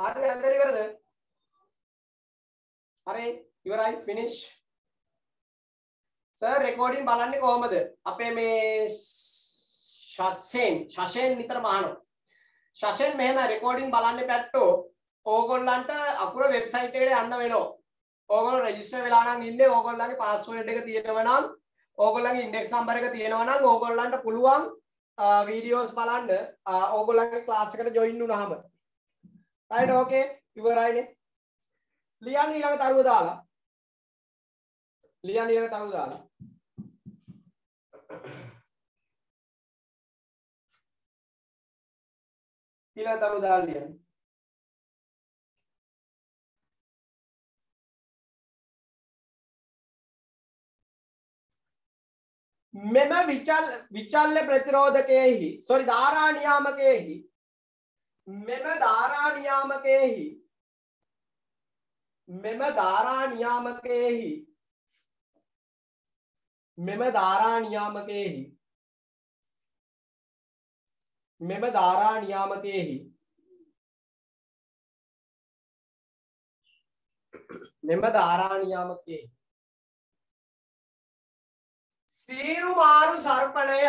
Speaker 1: හරි ඇන්දර ඉවරද හරි ඉවරයි ෆිනිෂ් සර් රෙකෝඩින් බලන්නේ කොහමද අපේ මේ ශෂෙන් ශෂෙන් නිතරම අහනවා ශෂෙන් මෙහෙම රෙකෝඩින් බලන්න පැත්තෝ ඕගොල්ලන්ට අකුර වෙබ්සයිට් එකට යන්න වෙනවා ඕගොල්ලෝ රෙජිස්ටර් වෙලා නම් ඉන්නේ ඕගොල්ලන්ගේ පාස්වර්ඩ් එක තියෙනවා නම් ඕගොල්ලන්ගේ ඉන්ඩෙක්ස් නම්බර් එක තියෙනවා නම් ඕගොල්ලන්ට පුළුවන් වීඩියෝස් බලන්න ඕගොල්ලන්ගේ ක්ලාස් එකට ජොයින් වුණාම රයිට් ඕකේ ඉවරයිනේ ලියන්න ඊළඟ තරුව දාලා ලියන්න ඊළඟ තරුව දාලා ඊළඟ තරුව දාලා ලියන්න මෙම විචල් විචල්්‍ය ප්‍රතිරෝධකයෙහි සොරි ධාරා නියාමකයෙහි මෙම ධාරා නියාමකයෙහි මෙම ධාරා නියාමකයෙහි මෙම ධාරා නියාමකයෙහි මෙම ධාරා නියාමකයෙහි මෙම ධාරා නියාමකයෙහි සීරු මාරු සර්පණය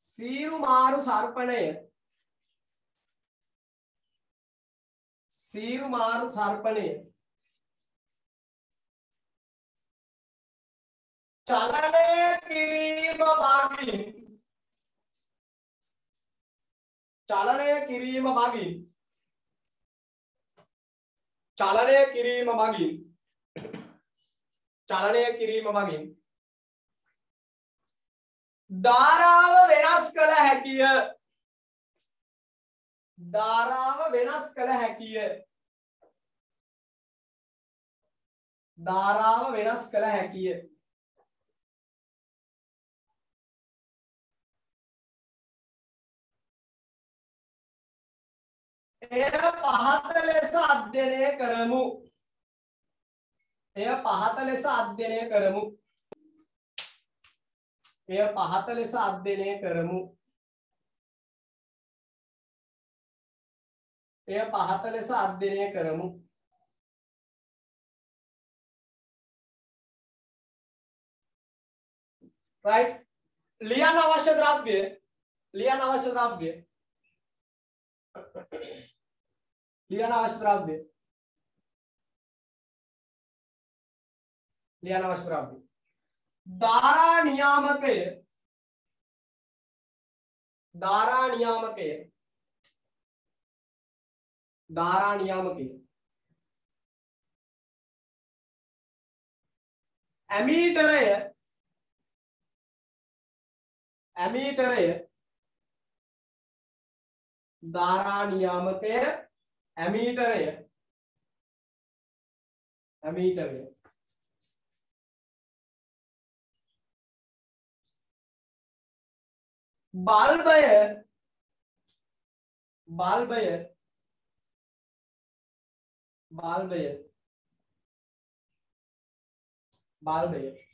Speaker 1: සීරු මාරු සර්පණය සීරු මාරු සර්පණය. චලනය කිරීම මගින්. චලනය කිරීම මගින්. චලනය කිරීම මගින්. චලනය කිරීම මගින්. ධාරාව වෙනස් කළ හැකිය. ධාරාව වෙනස් කළ හැකිය. ධාරාව වෙනස් කළ හැකිය. එය පහත ලෙස අධ්‍යයනය කරමු. එය පහත ලෙස අධ්‍යයනය කරමු. එය පහත ලෙස අධ්‍යයනය කරමු. එය පහත ලෙස අධ්‍යයනය කරමු. Right? ලියන්න අවශ්‍ය ද්‍රව්‍ය ලියන්න අවශ්‍ය ද්‍රව්‍ය ලියන්න අවශ්‍ය ද්‍රව්‍ය ලියන්න අවශ්‍ය ද්‍රව්‍ය ධාරා නියාමකය ධාරා නියාමකය ධාරා නියාමකය ඇමීටරය. ඇමීටරය. ධාරා නියාමකය ඇමීටරය ඇමීටරය බල්බය. බල්බය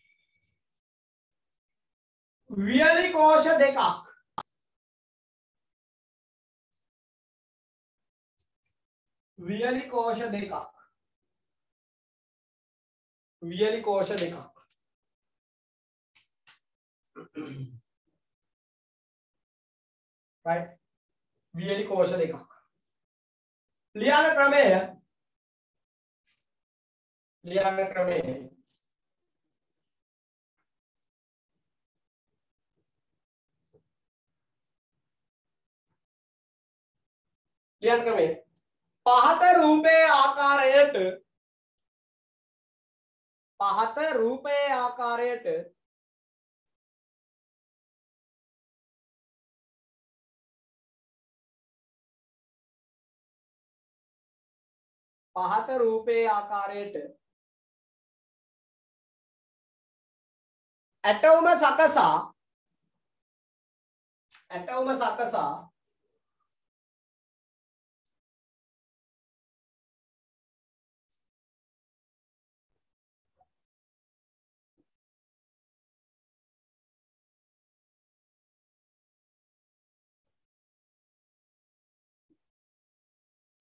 Speaker 1: බල්බය බල්බය වියලි කෝෂ දෙකක් වියලි කෝෂ දෙකක් වියලි කෝෂ දෙකක් right වියලි කෝෂ දෙකක් ලියන ක්‍රමය ලියන ක්‍රමය ලියන ක්‍රමය. පහත රූපයේ ආකාරයට පහත රූපයේ ආකාරයට පහත රූපයේ ආකාරයට. ඇටවුම සකසා ඇටවුම සකසා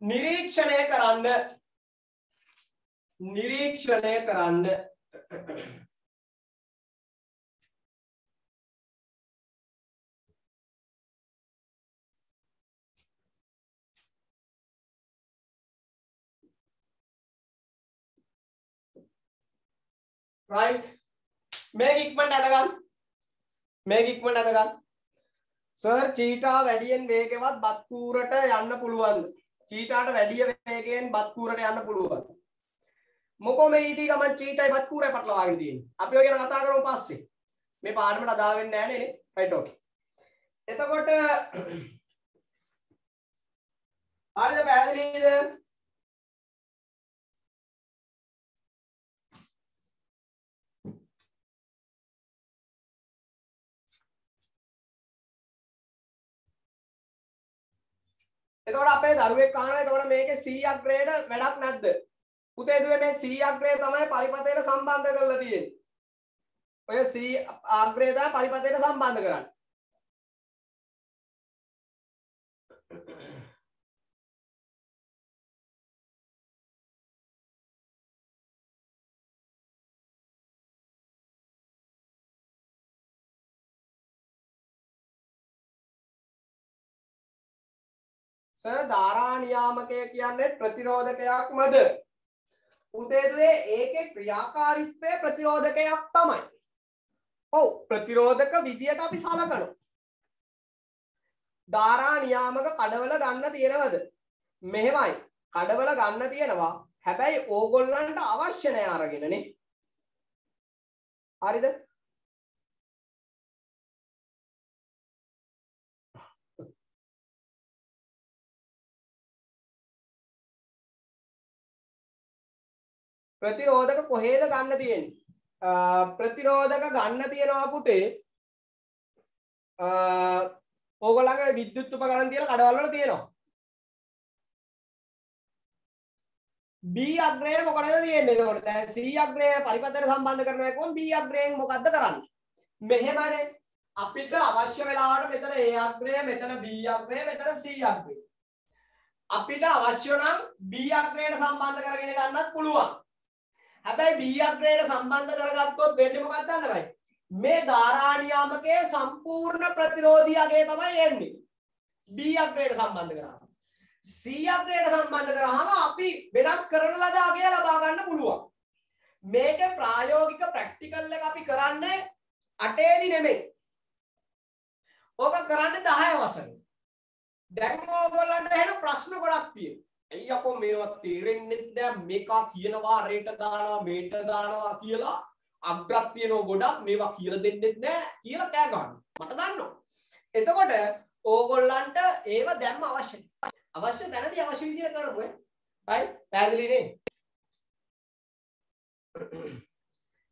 Speaker 1: නිරීක්ෂණය කරන්න. නිරීක්ෂණය කරන්න. Right? මේක ඉක්මනට අදගන්න මේක ඉක්මනට අදගන්න සර් චීටා වැඩියෙන් වේගවත් බත් කූරට යන්න පුළුවන්ද? චීටාට වැඩිය වේගයෙන් බත් කූරට යන්න පුළුවන්. මොකෝ මේ ඊටි ගමන් චීටයි බත් කූරයි පටලවාගෙන තියෙන්නේ? අපි ඔය ගැන කතා කරමු පස්සේ. මේ පාඩමට අදාළ වෙන්නේ නැහැ නේ රයිට් ඕකේ එතකොට හරිද පැහැදිලිද? එතකොට අපේ දරුවෙක් අහනවා එතකොට මේකේ 100ක් ග්‍රේඩ් වැඩක් නැද්ද? පුතේ දුවේ මේ 100ක් ග්‍රේඩ් තමයි පරිපතේට සම්බන්ධ කරලා තියෙන්නේ. ඔය 100 අග්‍රේ තමයි පරිපතේට සම්බන්ධ කරන්නේ. සර් ධාරා නියාමකය කියන්නේ ප්‍රතිරෝධකයක්මද? උදේ දුවේ ඒකේ ක්‍රියාකාරීත්වය ප්‍රතිරෝධකයක් තමයි. ඔව් ප්‍රතිරෝධක විදියට අපි සලකනවා. ධාරා නියාමක කඩවල ගන්න තියෙනවද? මෙහෙමයි. කඩවල ගන්න තියෙනවා. හැබැයි ඕගොල්ලන්ට අවශ්‍ය නැහැ අරගෙනනේ. හරිද? ප්‍රතිරෝධක කොහේද ගන්න තියෙන්නේ? ප්‍රතිරෝධක ගන්න තියෙනවා පුතේ ඕගොල්ලන්ගේ විද්‍යුත් උපකරණ තියෙන කඩවල වල තියෙනවා. B අග්‍රය මොකටද තියෙන්නේ? එතකොට දැන් C අග්‍රය පරිපථයට සම්බන්ධ කරනවා කිව්වම B අග්‍රයෙන් මොකද්ද කරන්නේ? මෙහෙමනේ. අපිට අවශ්‍ය වෙලාවට මෙතන A අග්‍රය මෙතන B අග්‍රය මෙතන C අග්‍රය. අපිට අවශ්‍ය නම් B අග්‍රයට සම්බන්ධ කරගෙන ගන්නත් පුළුවන්. හැබැයි B අග්‍රයට සම්බන්ධ කරගත්තොත් වෙන්නේ මොකක්ද දන්නවයි මේ ධාරා නියාමකයේ සම්පූර්ණ ප්‍රතිරෝධී අගය තමයි එන්නේ. B අග්‍රයට සම්බන්ධ කරාම. C අග්‍රයට සම්බන්ධ කරාම අපි වෙනස් කරන ලද අගය ලබා ගන්න පුළුවන්. මේකේ ප්‍රායෝගික ප්‍රැක්ටිකල් එක අපි කරන්නේ අටේදි නෙමෙයි. ඕක කරන්න 10 වසරේ. දැන් ඕගොල්ලන්ට එහෙන ප්‍රශ්න ගොඩක් තියෙනවා. ඇයි අපෝ මේවා තේරෙන්නේ නැහැ මේකා කියනවා රේට දානවා මේට දානවා කියලා අග්‍රක් තියෙනවා ගොඩක් මේවා කියලා දෙන්නෙත් නැහැ කියලා කෑ ගන්නවා. මට දන්නවා. එතකොට ඕගොල්ලන්ට ඒව දැම්ම අවශ්‍යයි. අවශ්‍ය තැනදී අවශ්‍ය විදිහට කරමු ඈ. හරි? පැහැදිලි නේ?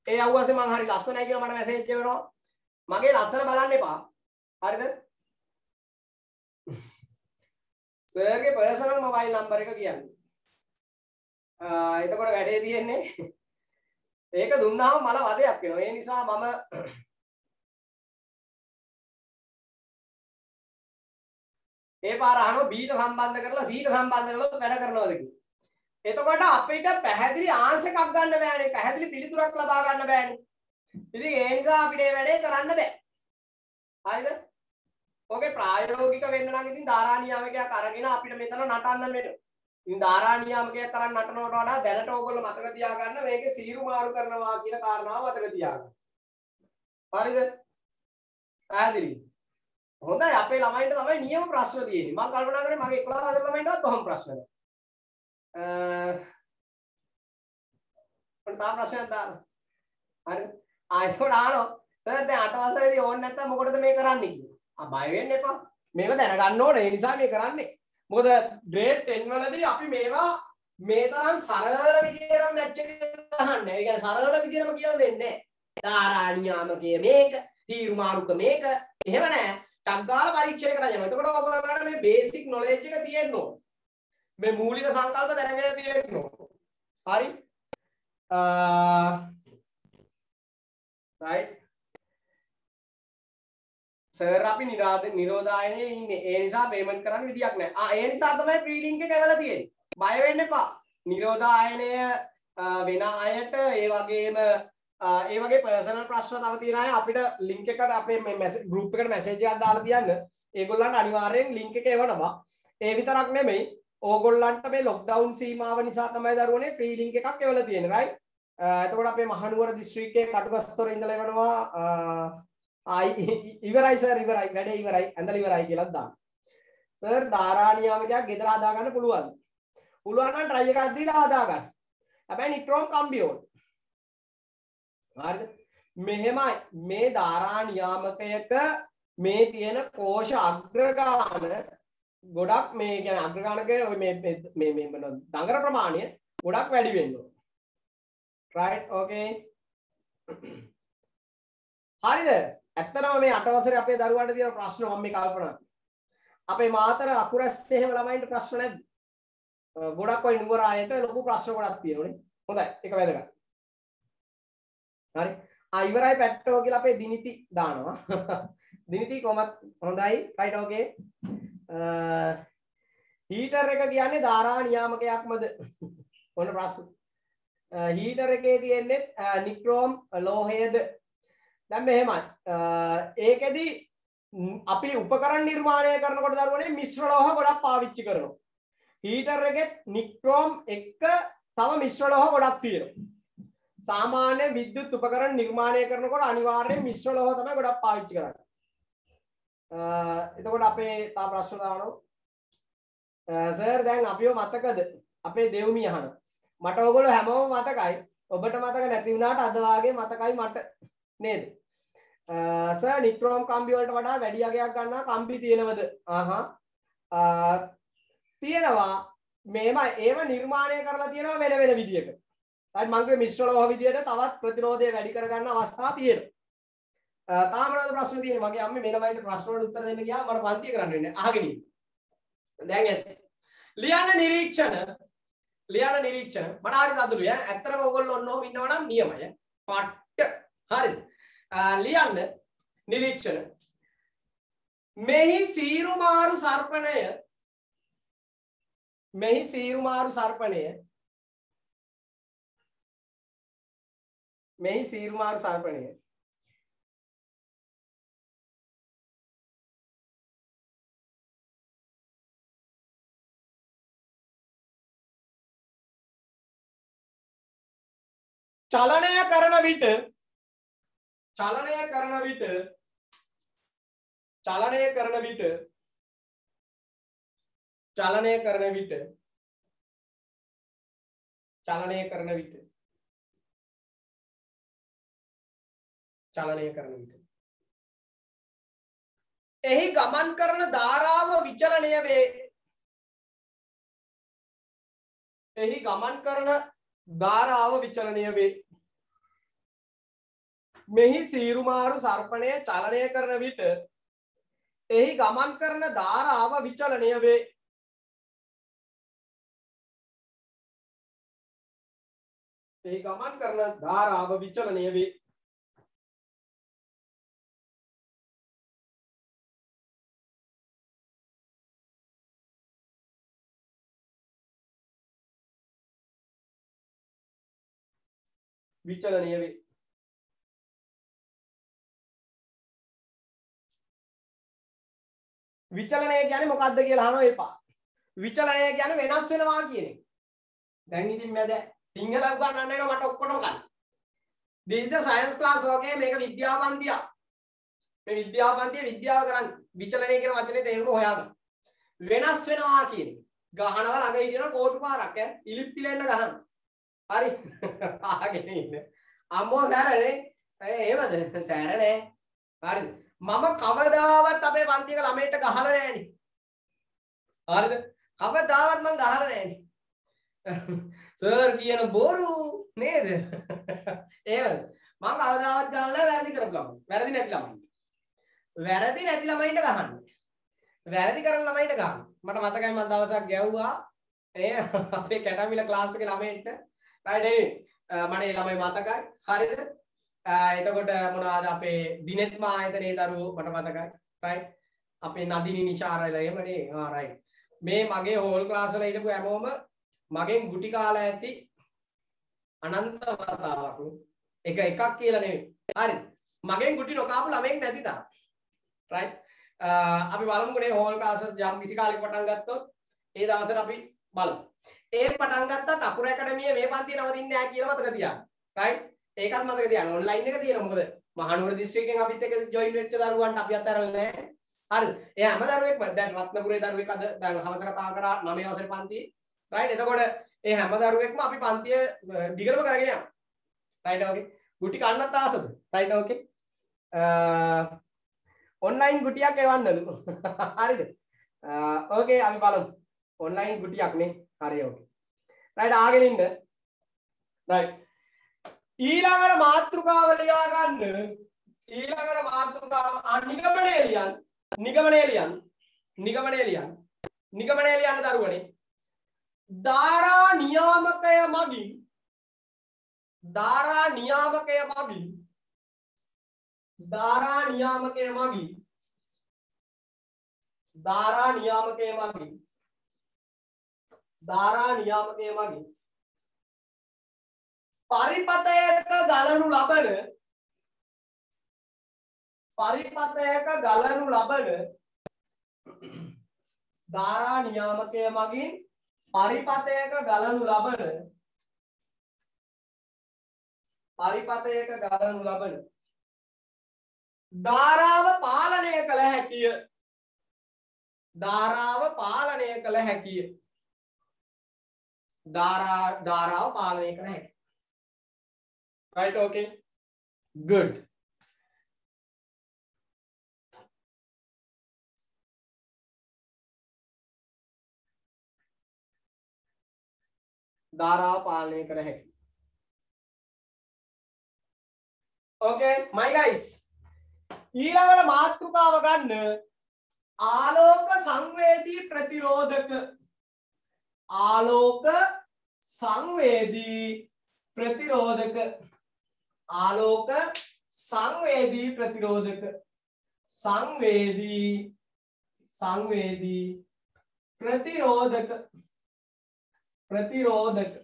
Speaker 1: ඒ අවුවසේ මං හරි ලස්සනයි කියලා මට මැසේජ් එවනවා. මගේ ලස්සන බලන්න එපා. හරිද? සර්ගේ පර්සනල් මොබයිල් නම්බර එක කියන්නේ. එතකොට වැඩේ තියෙන්නේ ඒක දුන්නාම මල වදයක් වෙනවා. ඒ නිසා මම ඒ පාර අහනවා B ට සම්බන්ධ කරලා C ට සම්බන්ධ කරලා වැඩ කරනවද කියලා. එතකොට අපිට පැහැදිලි ආන්සර් එකක් ගන්න බෑනේ. පැහැදිලි පිළිතුරක් ලබා ගන්න බෑනේ. ඉතින් ඒ නිසා අපිට මේ වැඩේ කරන්න බෑ. හරිද? ඔගේ ප්‍රායෝගික වෙන්න නම් ඉතින් ධාරා නියාමකයක් අරගෙන අපිට මෙතන නටන්න වෙනවා. ඉතින් ධාරා නියාමකයක් කරන් නටනවට වඩා දැනට ඕගොල්ලෝ මතක තියාගන්න මේකේ සීරු මාරු කරනවා කියන කාරණාව මතක තියාගන්න. හරිද? පැහැදිලි. හොඳයි අපේ ළමයින්ට තමයි නියම ප්‍රශ්න තියෙන්නේ. මම කල්පනා කරේ මගේ 11 වසර ළමයින්ටවත් ඔහොම ප්‍රශ්න නැහැ. තා ප්‍රශ්නයක් දාන්න. හරි. ආ ඒකට ආනෝ. සර් දැන් 8 වසරේදී ඕනේ නැත්තම් මොකටද මේ කරන්නේ කියලා. ආ බය වෙන්න එපා. මේව දැනගන්න ඕනේ. ඒ නිසා මේ කරන්නේ. මොකද ග්‍රේඩ් 10 වලදී අපි මේවා මේ තරම් සරල විදිහටම මැච් එක ගහන්නේ. ඒ කියන්නේ සරල විදිහටම කියලා දෙන්නේ නැහැ. දාරාණියාමකයේ මේක, තීරුමාරුක මේක. එහෙම නැහැ. ටක් ගාලා පරීක්ෂණය කරලා යනවා. එතකොට ඔයගොල්ලන්ට මේ බේසික් නොලෙජ් එක තියෙන්න ඕනේ. මේ මූලික සංකල්ප දැනගෙන තියෙන්න ඕනේ. හරි? රයිට් සර් අපි නිරාද නිරෝධායනයේ ඉන්නේ. ඒ නිසා පේමන්ට් කරන්න විදියක් නැහැ. ආ ඒ නිසා තමයි ප්‍රී ලින්ක් එක ඇවලා තියෙන්නේ. බය වෙන්න එපා. නිරෝධායනය වෙන අයට ඒ වගේම ඒ වගේ පර්සනල් ප්‍රශ්න තව තියෙන අය අපිට ලින්ක් එකට අපේ මේ ගෲප් එකට මැසේජ් එකක් දාලා තියන්න. ඒගොල්ලන්ට අනිවාර්යෙන් ලින්ක් එක එවනවා. ඒ විතරක් නෙමෙයි ඕගොල්ලන්ට මේ ලොක්ඩවුන් සීමාව නිසා තමයි දරුවනේ ෆ්‍රී ලින්ක් එකක් එවලා තියෙන්නේ රයිට් එතකොට අපේ මහනුවර දිස්ත්‍රික්කයේ කටුගස්තොර ඉඳලා එවනවා ආයි ඉවරයි සර් ඉවරයි. වැඩේ ඉවරයි. ඇඳලා ඉවරයි කියලා දාන්න. සර් ධාරා නියාමකයක් ගෙදර හදා ගන්න පුළුවන්ද පුළුවන් නම් try එකක් දීලා හදා ගන්න හැබැයි නික්‍රෝම් කම්බි ඕන. හරිද? මෙහෙමයි. මේ ධාරා නියාමකයක මේ තියෙන කෝෂ අග්‍රගාන ගොඩක් මේ ගැන අග්‍රගානක මේ දඟර ප්‍රමාණය ගොඩක් වැඩි වෙන්න රයිට් ඕකේ හරිද? ඇත්තනම මේ අටවසර අපේ දරුවන්ට තියෙන ප්‍රශ්න මම මේ කල්පනා අපේ මාතර අකුරැස් එහෙම ළමයින්ට ප්‍රශ්න නැද්ද? ගොඩක් ඔය නුවර ආයත ලොකු ප්‍රශ්න ගොඩක් තියෙනවනේ. හොඳයි ඒක වැදගත්. හරි. ආ ඉවරයි පැට්ටෝ කියලා අපේ දිනිති දානවා. දිනිති කොහමත් හොඳයි. රයිට් ඕකේ හීටර් එක කියන්නේ ධාරා නියාමකයක්මද? ඔන්න ප්‍රශ්න. හීටර් එකේ තියෙන්නේ නික්‍රෝම් ලෝහයද? දැන් මෙහෙමයි. ඒකෙදි අපි උපකරණ නිර්මාණය කරනකොට දරුවනේ මිශ්‍ර ලෝහ ගොඩක් පාවිච්චි කරනවා. හීටර් එකෙත් නික්‍රෝම් එක්ක තව මිශ්‍ර ලෝහ ගොඩක් තියෙනවා. සාමාන්‍ය විද්‍යුත් උපකරණ නිර්මාණය කරනකොට අනිවාර්යෙන් මිශ්‍ර ලෝහ තමයි ගොඩක් පාවිච්චි කරන්නේ. එතකොට අපේ තා ප්‍රශ්න දානවා. සර් දැන් අපිව මතකද? අපේ දෙව්මිය අහන. මට ඔයගොල්ලෝ හැමෝම මතකයි. ඔබට මතක නැති වුණාට අද වාගේ මතකයි මට. නේද? Uh, සර් නික්‍රෝම් කම්බි වලට වඩා වැඩි අගයක් ගන්නා කම්බි තියෙනවද? ආහා තියෙනවා. මේම ඒව නිර්මාණය කරලා තියෙනවා වෙන වෙන විදියක right මංගේ මිශ්‍ර ලෝහ විදියට තවත් ප්‍රතිරෝධය වැඩි කරගන්න අවස්ථා තියෙනවා. Uh, තාම මොනවද ප්‍රශ්න තියෙන්නේ? මගේ අම්මේ මේ ළමයින්ට ප්‍රශ්න වලට උත්තර දෙන්න ගියාම මට පන්තිය කරන්න වෙන්නේ. අහගෙන ඉන්න. දැන් ඇත්තේ ලියන්න නිරීක්ෂණ. ලියන්න නිරීක්ෂණ. මට හරි සතුටුයි ඈ. ඇත්තටම ඕගොල්ලෝ ඔන්නෝම ඉන්නවා නම් නියමයි පට්ට. හරිද? ලියන්න නිරීක්ෂණ මෙහි සීරුමාරු සර්පණය මෙහි සීරුමාරු සර්පණය මෙහි සීරුමාරු සර්පණය චලනය කරන විට චලනය කරන විට චලනය කරන විට චලනය කරන විට චලනය කරන විට චලනය කරන විට. එහි ගමන් කරන ධාරාව විචලනය වේ. එහි ගමන් කරන ධාරාව විචලනය වේ. මෙහි සීරුමාරු සර්පණය චලනය කරන විට එහි ගමන් කරන ධාරාව විචලනය වේ. එහි ගමන් කරන ධාරාව විචලනය වේ. විචලනය වේ. විචලනය කියන්නේ මොකක්ද කියලා අහනවා එපා. විචලනය කියන්නේ වෙනස් වෙනවා කියන එක. දැන් ඉතින් මැද සිංහල උගන්වන්න වෙනවා මට ඔක්කොටම ගන්න. this is the science class වගේ මේක විද්‍යාපන්තියක්. මේ විද්‍යාපන්තිය විද්‍යාව කරන්නේ විචලනය කියන වචනේ තේරුම හොයාගන්න. වෙනස් වෙනවා කියන එක. ගහනවා ළඟ හිටියන කෝටු පාරක් ඈ ඉලිප්පිලෙන්න ගහන්න. හරි. ආගෙන ඉන්න. අම්මෝ සැරනේ. එහෙමද? සැරනේ. හරිද? මම කවදාවත් අපේ පන්තියක ළමයිට ගහලා නෑනේ. හරිද? කවදාවත් මං ගහලා නෑනේ. සර් කියන බොරු නේද? එහෙමද? මං කවදාවත් ගහලා වැරදි කරපු ළමයි. වැරදි නැති ළමයි. වැරදි නැති ළමයින්ට ගහන්න. වැරදි කරන ළමයින්ට ගහන්න. මට මතකයි මම දවසක් ගැව්වා ඒ අපේ කැටමිල ක්ලාස් එකේ ළමයින්ට රයිට් මට ඒ ළමයි මතකයි. හරිද? එතකොට මොනවාද අපේ දිනෙත්ම ආයතනයේ දරුවෝ? මට මතකයි. රයිට් අපේ නදිනි නිශාරල එහෙමනේ ආ රයිට් මේ මගේ හෝල් ක්ලාස් වල හිටපු හැමෝම මගෙන් ගුටි කාලා ඇති අනන්ත වතාවක්. එක එකක් කියලා නෙවෙයි. හරිද මගෙන් ගුටි නොකාපු ළමෙක් නැති තාම රයිට් අපි බලමුනේ හෝල් ක්ලාසස් යම් කිසි කාලෙක පටන් ගත්තොත් ඒ දවසට අපි බලමු. ඒ පටන් ගත්තත් අකුර ඇකඩමියේ මේ පන්තිය නවතින්නේ නැහැ කියලා මතක තියාගන්න. රයිට් ඒකත් මතක තියාගන්න. ඔන්ලයින් එක තියෙනවා. මොකද මහනුවර දිස්ත්‍රික්කයෙන් අපිත් එක්ක ජොයින් වෙච්ච දරුවන්ට අපි අත්හැරලා නැහැ. හරිද? ඒ හැම දරුවෙක්ම දැන් රත්නපුරේ දරුවෙක් අද දැන් හවස කතා කරා 9 වසරේ පන්තියේ රයිට් එතකොට ඒ හැම දරුවෙක්ම අපි පන්තිය දිගටම කරගෙන යනවා. රයිට් ඕකේ ගුටි කන්නත් ආසද? රයිට් ඕකේ ඔන්ලයින් ගුටියක් එවන්නලු. හරිද? ඕකේ අපි බලමු. ඔන්ලයින් ගුටියක් නේ? හරි ඕකේ රයිට් ආගෙන ඉන්න. රයිට් ඊළඟට මාතෘකාව ලියා ගන්න ඊළඟට මාතෘකාව නිගමනය ලියන්න නිගමනය ලියන්න නිගමනය ලියන්න නිගමනය ලියන්න දරුවනේ. ධාරා නියාමකය මගින් ධාරා නියාමකය මගින් ධාරා නියාමකය මගින් ධාරා නියාමකය මගින් ධාරා නියාමකය මගින්. පරිපතයක ගලනු ලබන පරිපතයක ගලනු ලබන ධාරා නියාමකය මගින් පරිපතයක ගලනු ලබන පරිපතයක ගලනු ලබන ධාරාව පාලනය කළ හැකිය. ධාරාව පාලනය කළ හැකිය. ධාරාව පාලනය කළ හැකි right okay good. ධාරාව පාලනය කර හැකි. ඕකේ my guys. ඊළඟට මාතෘකාව ගන්න ආලෝක සංවේදී ප්‍රතිරෝධක. ආලෝක සංවේදී ප්‍රතිරෝධක. ආලෝක සංවේදී ප්‍රතිරෝධක. සංවේදී සංවේදී ප්‍රතිරෝධක. ප්‍රතිරෝධක.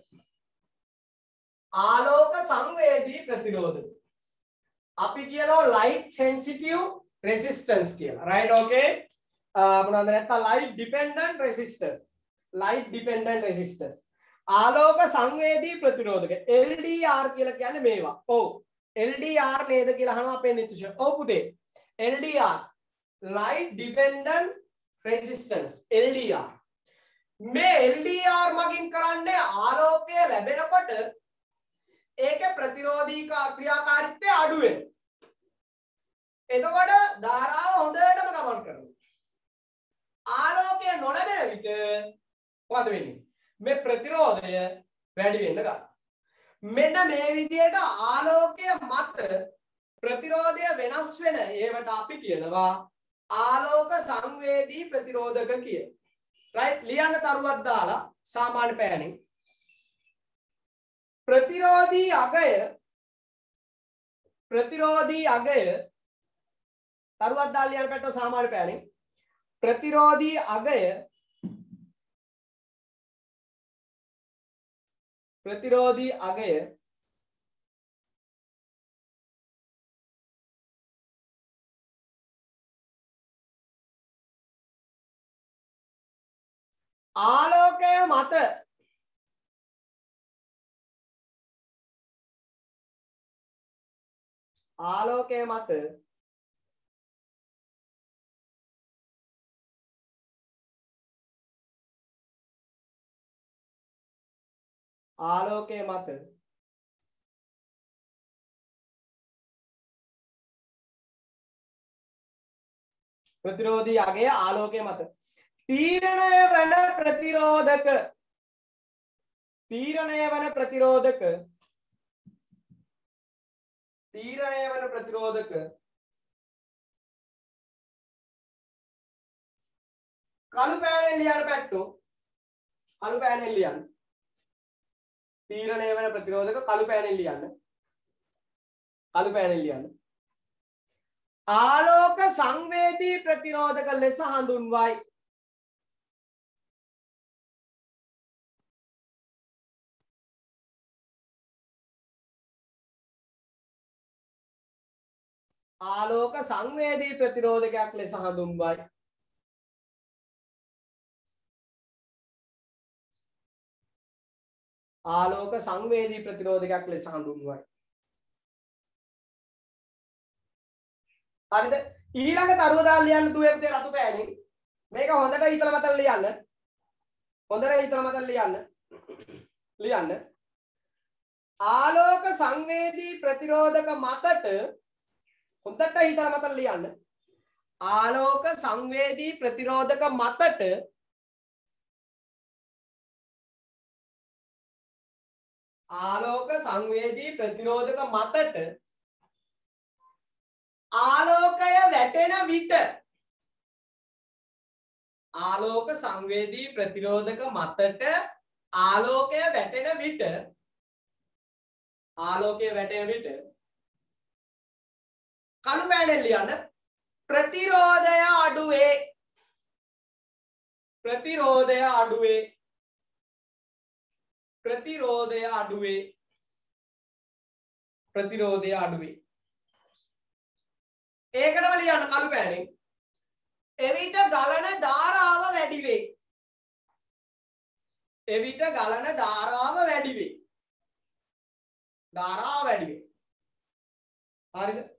Speaker 1: ආලෝක සංවේදී ප්‍රතිරෝධක. අපි කියනවා light sensitive resistance කියලා. Right okay? මොනවද නැත්නම් light dependent resistors light dependent resistors ආලෝක සංවේදී ප්‍රතිරෝධක. LDR කියලා කියන්නේ මේවා. ඔව්. LDR නේද කියලා අහනවා අපේ නිතුෂ ඔව් පුතේ. LDR light dependent resistance. LDR මේ LDR මගින් කරන්නේ ආලෝකය ලැබෙනකොට ඒකේ ප්‍රතිරෝධී ක්‍රියාකාරීත්වය අඩු වෙනවා. එතකොට ධාරාව හොඳටම ගමන් කරනවා. ආලෝකය නොලැබෙන විට මොකද වෙන්නේ? මේ ප්‍රතිරෝධය වැඩි වෙන්න ගන්නවා. මෙන්න මේ විදිහට ආලෝකය මත ප්‍රතිරෝධය වෙනස් වෙන ඒවට අපි කියනවා ආලෝක සංවේදී ප්‍රතිරෝධක කියලා. රයිට් ලියන්න තරුවක් දාලා සාමාන්‍ය පෑනින් ප්‍රතිරෝධී අගය ප්‍රතිරෝධී අගය තරුවක් දාලා ලියන්න පැටව සාමාන්‍ය පෑනින් ප්‍රතිරෝධී අගය ප්‍රතිරෝධී අගය ආලෝකය මත ආලෝකය මත ආලෝකය මත ප්‍රතිරෝධී අගය ආලෝකය මත. තීරණය වන ප්‍රතිරෝධක තීරණය වන ප්‍රතිරෝධක තීරණය වන ප්‍රතිරෝධක කළු පෑනෙන් ලියන්න පැට්ටෝ කළු පෑනෙන් ලියන්න තීරණය වන ප්‍රතිරෝධක කළු පෑනෙන් ලියන්න. කළු පෑනෙන් ලියන්න. ආලෝක සංවේදී ප්‍රතිරෝධක ලෙස හඳුන්වයි. ආලෝක සංවේදී ප්‍රතිරෝධකයක් ලෙස හඳුන්වයි. ආලෝක සංවේදී ප්‍රතිරෝධකයක් ලෙස හඳුන්වයි. හරිද? ඊළඟ තරුව දාලා ලියන්න දුවේ පුතේ රතු පෑනේ. මේක හොඳට හිතලා මතලා ලියන්න. හොඳට හිතලා මතලා ලියන්න. ලියන්න. ආලෝක සංවේදී ප්‍රතිරෝධක මතට හොඳට හිතලා මතලා ලියන්න. ආලෝක සංවේදී ප්‍රතිරෝධක මතට ආලෝක සංවේදී ප්‍රතිරෝධක මතට ආලෝකය වැටෙන විට ආලෝක සංවේදී ප්‍රතිරෝධක මතට ආලෝකය වැටෙන විට ආලෝකය වැටෙන විට කළු පෑනෙන් ලියන්න ප්‍රතිරෝධය අඩුවේ. ප්‍රතිරෝධය අඩුවේ. ප්‍රතිරෝධය අඩුවේ. ප්‍රතිරෝධය අඩුවේ. ඒකටම ලියන්න කළු පෑනෙන් එවිට ගලන ධාරාව වැඩි වේ. එවිට ගලන ධාරාව වැඩි වේ. ධාරාව වැඩි වේ. හරිද?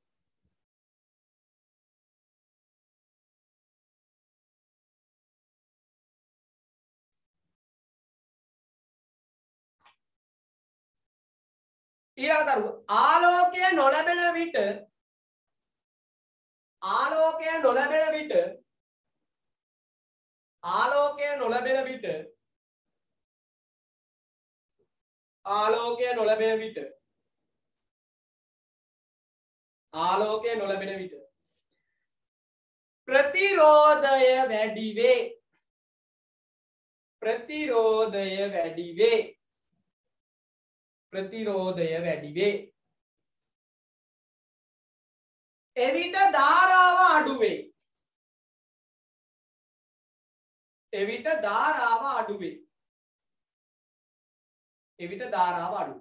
Speaker 1: ඊළඟ දරුව ආලෝකය නොලැබෙන විට ආලෝකය නොලැබෙන විට ආලෝකය නොලැබෙන විට ආලෝකය නොලැබෙන විට ආලෝකය නොලැබෙන විට. ප්‍රතිරෝධය වැඩි වේ ප්‍රතිරෝධය වැඩි වේ ප්‍රතිරෝධය වැඩි වේ. එවිට ධාරාව අඩු වේ. එවිට ධාරාව අඩු වේ. එවිට ධාරාව අඩු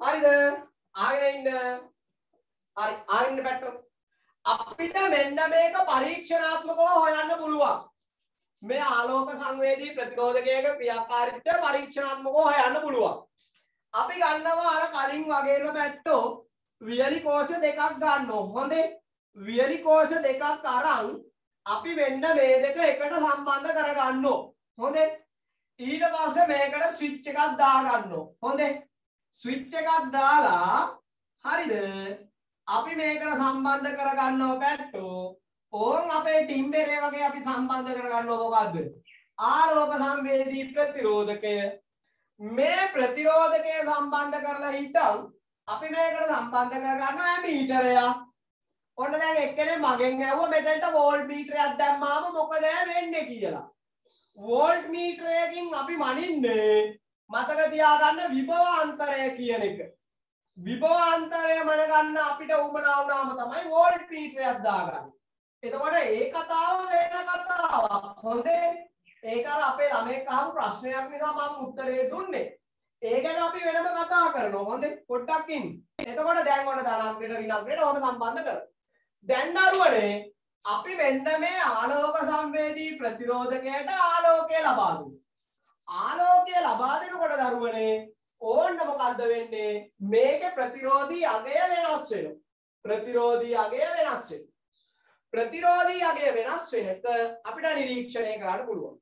Speaker 1: හරිද? ආගෙන ඉන්න. හරි ආගෙන පැට්ටෝ. අපිට මෙන්න මේක පරීක්ෂණාත්මකව හොයන්න පුළුවන්. මේ ආලෝක සංවේදී ප්‍රතිරෝධකයක ක්‍රියාකාරීත්වය පරීක්ෂණාත්මකව හොයන්න පුළුවන්. අපි ගන්නවා අර කලින් වගේම පැට්ටෝ වියලි කෝෂ දෙකක් ගන්නවා. හොඳේ වියලි කෝෂ දෙකක් අරන් අපි මෙන්න මේ දෙක එකට සම්බන්ධ කරගන්නෝ හොඳේ ඊට පස්සේ මේකට ස්විච් එකක් දාගන්නෝ හොඳේ ස්විච් එකක් දාලා හරිද? අපි මේකට සම්බන්ධ කරගන්නවා පැට්ටෝ ඕන් අපේ ටිම්බරේ වගේ අපි සම්බන්ධ කරගන්නවා මොකද්ද? ආලෝක සංවේදී ප්‍රතිරෝධකය. මේ ප්‍රතිරෝධකය සම්බන්ධ කරලා හිටන් අපි මේකට සම්බන්ධ කරගන්නවා ඇමීටරය ඔන්න දැන් එක්කෙනෙක් මගෙන් ඇහුවා මෙතනට වෝල්ට් මීටරයක් දැම්මාම මොකද වෙන්නේ කියලා. වෝල්ට් මීටරයකින් අපි මනින්නේ මතක තියාගන්න විභවාන්තරය කියන එක. විභවාන්තරය මනගන්න අපිට උමනා වුණාම තමයි වෝල්ට් මීටරයක් දාගන්නේ. එතකොට ඒ කතාව වෙන කතාවක්. හොඳේ. ඒක අර අපේ ළමෙක් අහපු ප්‍රශ්නයක් නිසා මම උත්තරේ දුන්නේ. ඒ ගැන අපි වෙනම කතා කරනවා. හොඳේ. පොඩ්ඩක් ඉන්න. එතකොට දැන් ඔන්න ධනාංකයට ඍණාංකයට ඔහම සම්බන්ධ කරමු. දැන් දරුවනේ අපි මෙන්න මේ ආලෝක සංවේදී ප්‍රතිරෝධකයට ආලෝකය ලබා දුන්නා. ආලෝකය ලබා දෙනකොට දරුවනේ ඕන්න මොකද්ද වෙන්නේ මේකේ ප්‍රතිරෝධී අගය වෙනස් වෙනවා ප්‍රතිරෝධී අගය වෙනස් වෙනවා ප්‍රතිරෝධී අගය වෙනස් වෙන එක අපිට නිරීක්ෂණය කරන්න පුළුවන්.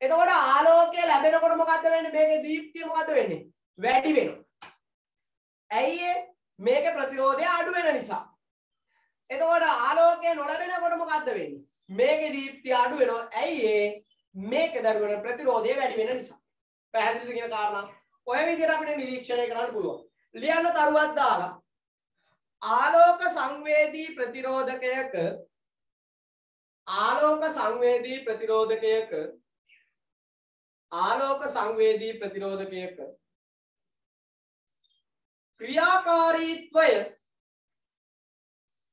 Speaker 1: එතකොට ආලෝකය ලැබෙනකොට මොකද්ද වෙන්නේ? මේකේ දීප්තිය මොකද්ද වෙන්නේ? වැඩි වෙනවා. ඇයි මේකේ ප්‍රතිරෝධය අඩු වෙන නිසා. එතකොට ආලෝකය නොලැබෙනකොට මොකද්ද වෙන්නේ? මේකේ දීප්තිය අඩු වෙනවා. ඇයි මේක දරුවන ප්‍රතිරෝධය වැඩි වෙන නිසා. පැහැදිලිද කියන කාරණා? ඔය විදිහට අපිට නිරීක්ෂණය කරන්න පුළුවන්. ලියන්න තරුවක් දාලා ආලෝක සංවේදී ප්‍රතිරෝධකයක ආලෝක සංවේදී ප්‍රතිරෝධකයක ආලෝක සංවේදී ප්‍රතිරෝධකයක ක්‍රියාකාරීත්වය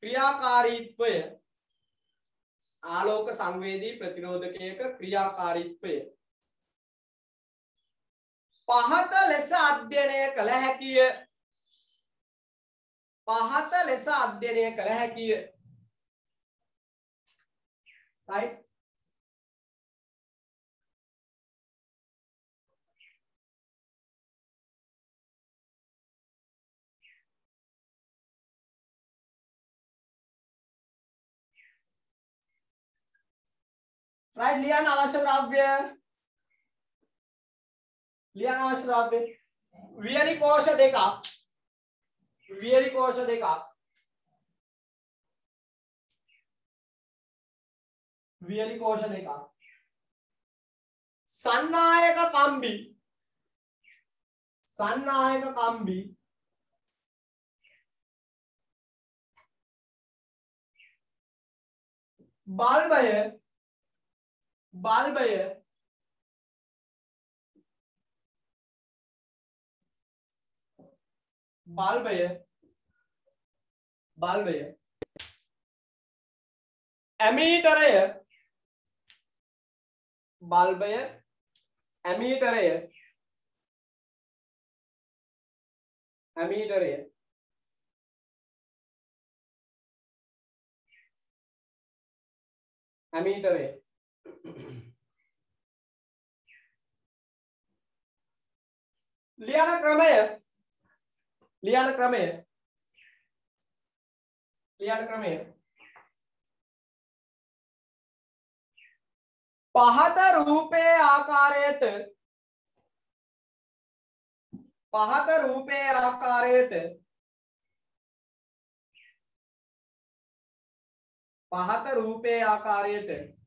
Speaker 1: ක්‍රියාකාරීත්වය ආලෝක සංවේදී ප්‍රතිරෝධකයක ක්‍රියාකාරීත්වය. පහත ලෙස අධ්‍යයනය කළ හැකිය. පහත ලෙස අධ්‍යයනය කළ හැකිය. Right? Right ලියන්න අවශ්‍ය ද්‍රව්‍ය ලියන්න අවශ්‍ය ද්‍රව්‍ය වියලි කෝෂ දෙකක් වියලි කෝෂ දෙකක් වියලි කෝෂ දෙකක් සන්නායක කම්බි සන්නායක කම්බි බල්බය බල්බය බල්බය බල්බය ඇමීටරය බල්බය ඇමීටරය. ඇමීටරය. ඇමීටරය. ලියන ක්‍රමය. ලියන ක්‍රමය. ලියන ක්‍රමය. පහත රූපයේ ආකාරයට. පහත රූපයේ ආකාරයට. පහත රූපයේ ආකාරයට.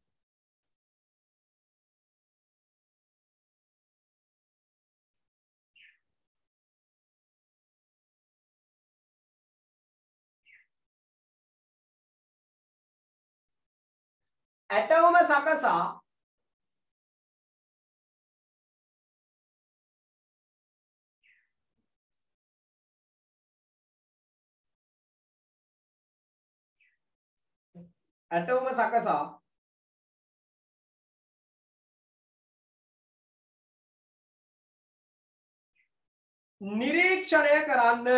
Speaker 1: ඇටවම සකසා ඇටවම සකසා නිරීක්ෂණය කරන්න.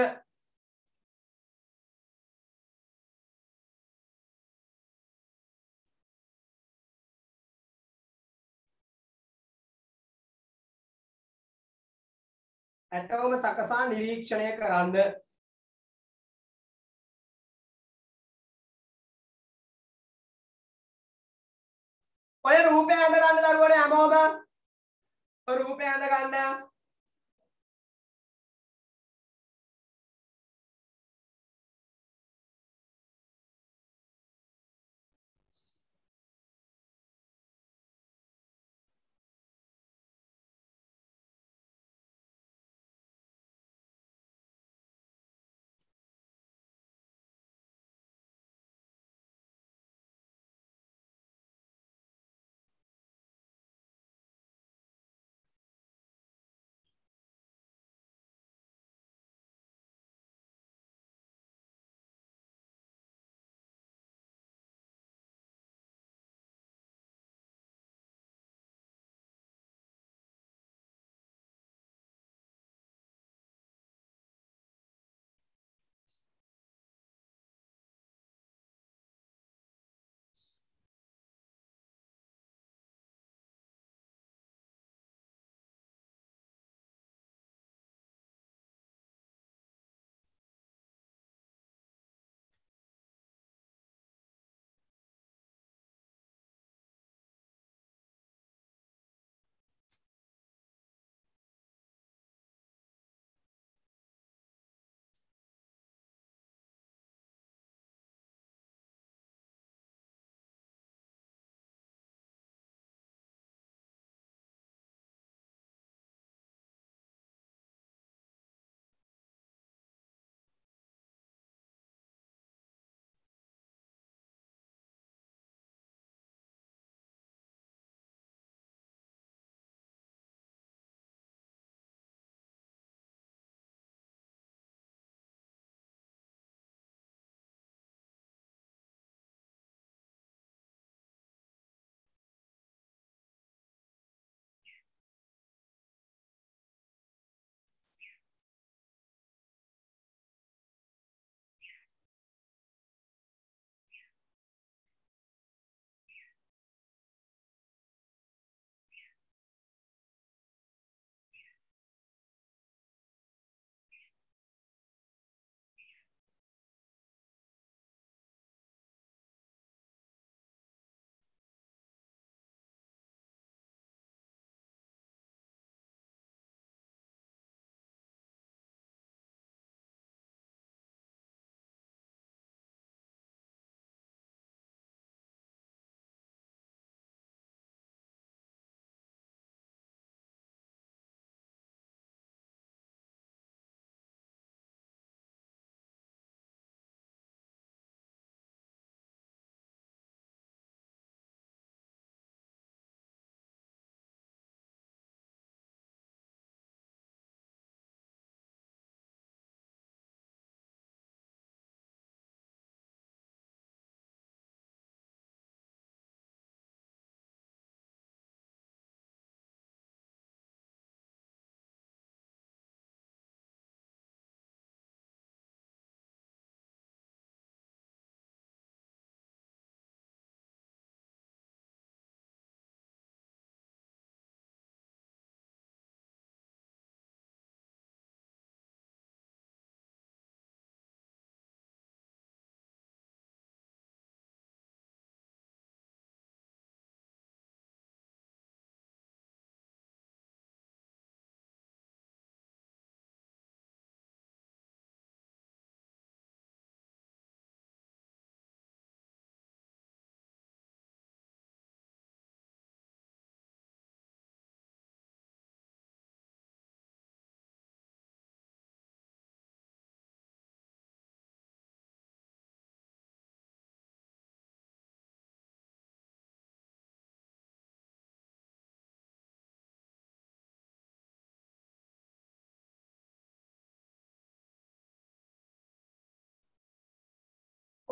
Speaker 1: ඇටවම සකසා නිරීක්ෂණය කරන්න. ඔය රූපය ඇඳ ගන්න දරුවනේ හැමෝම ඔය රූපය ඇඳ ගන්න.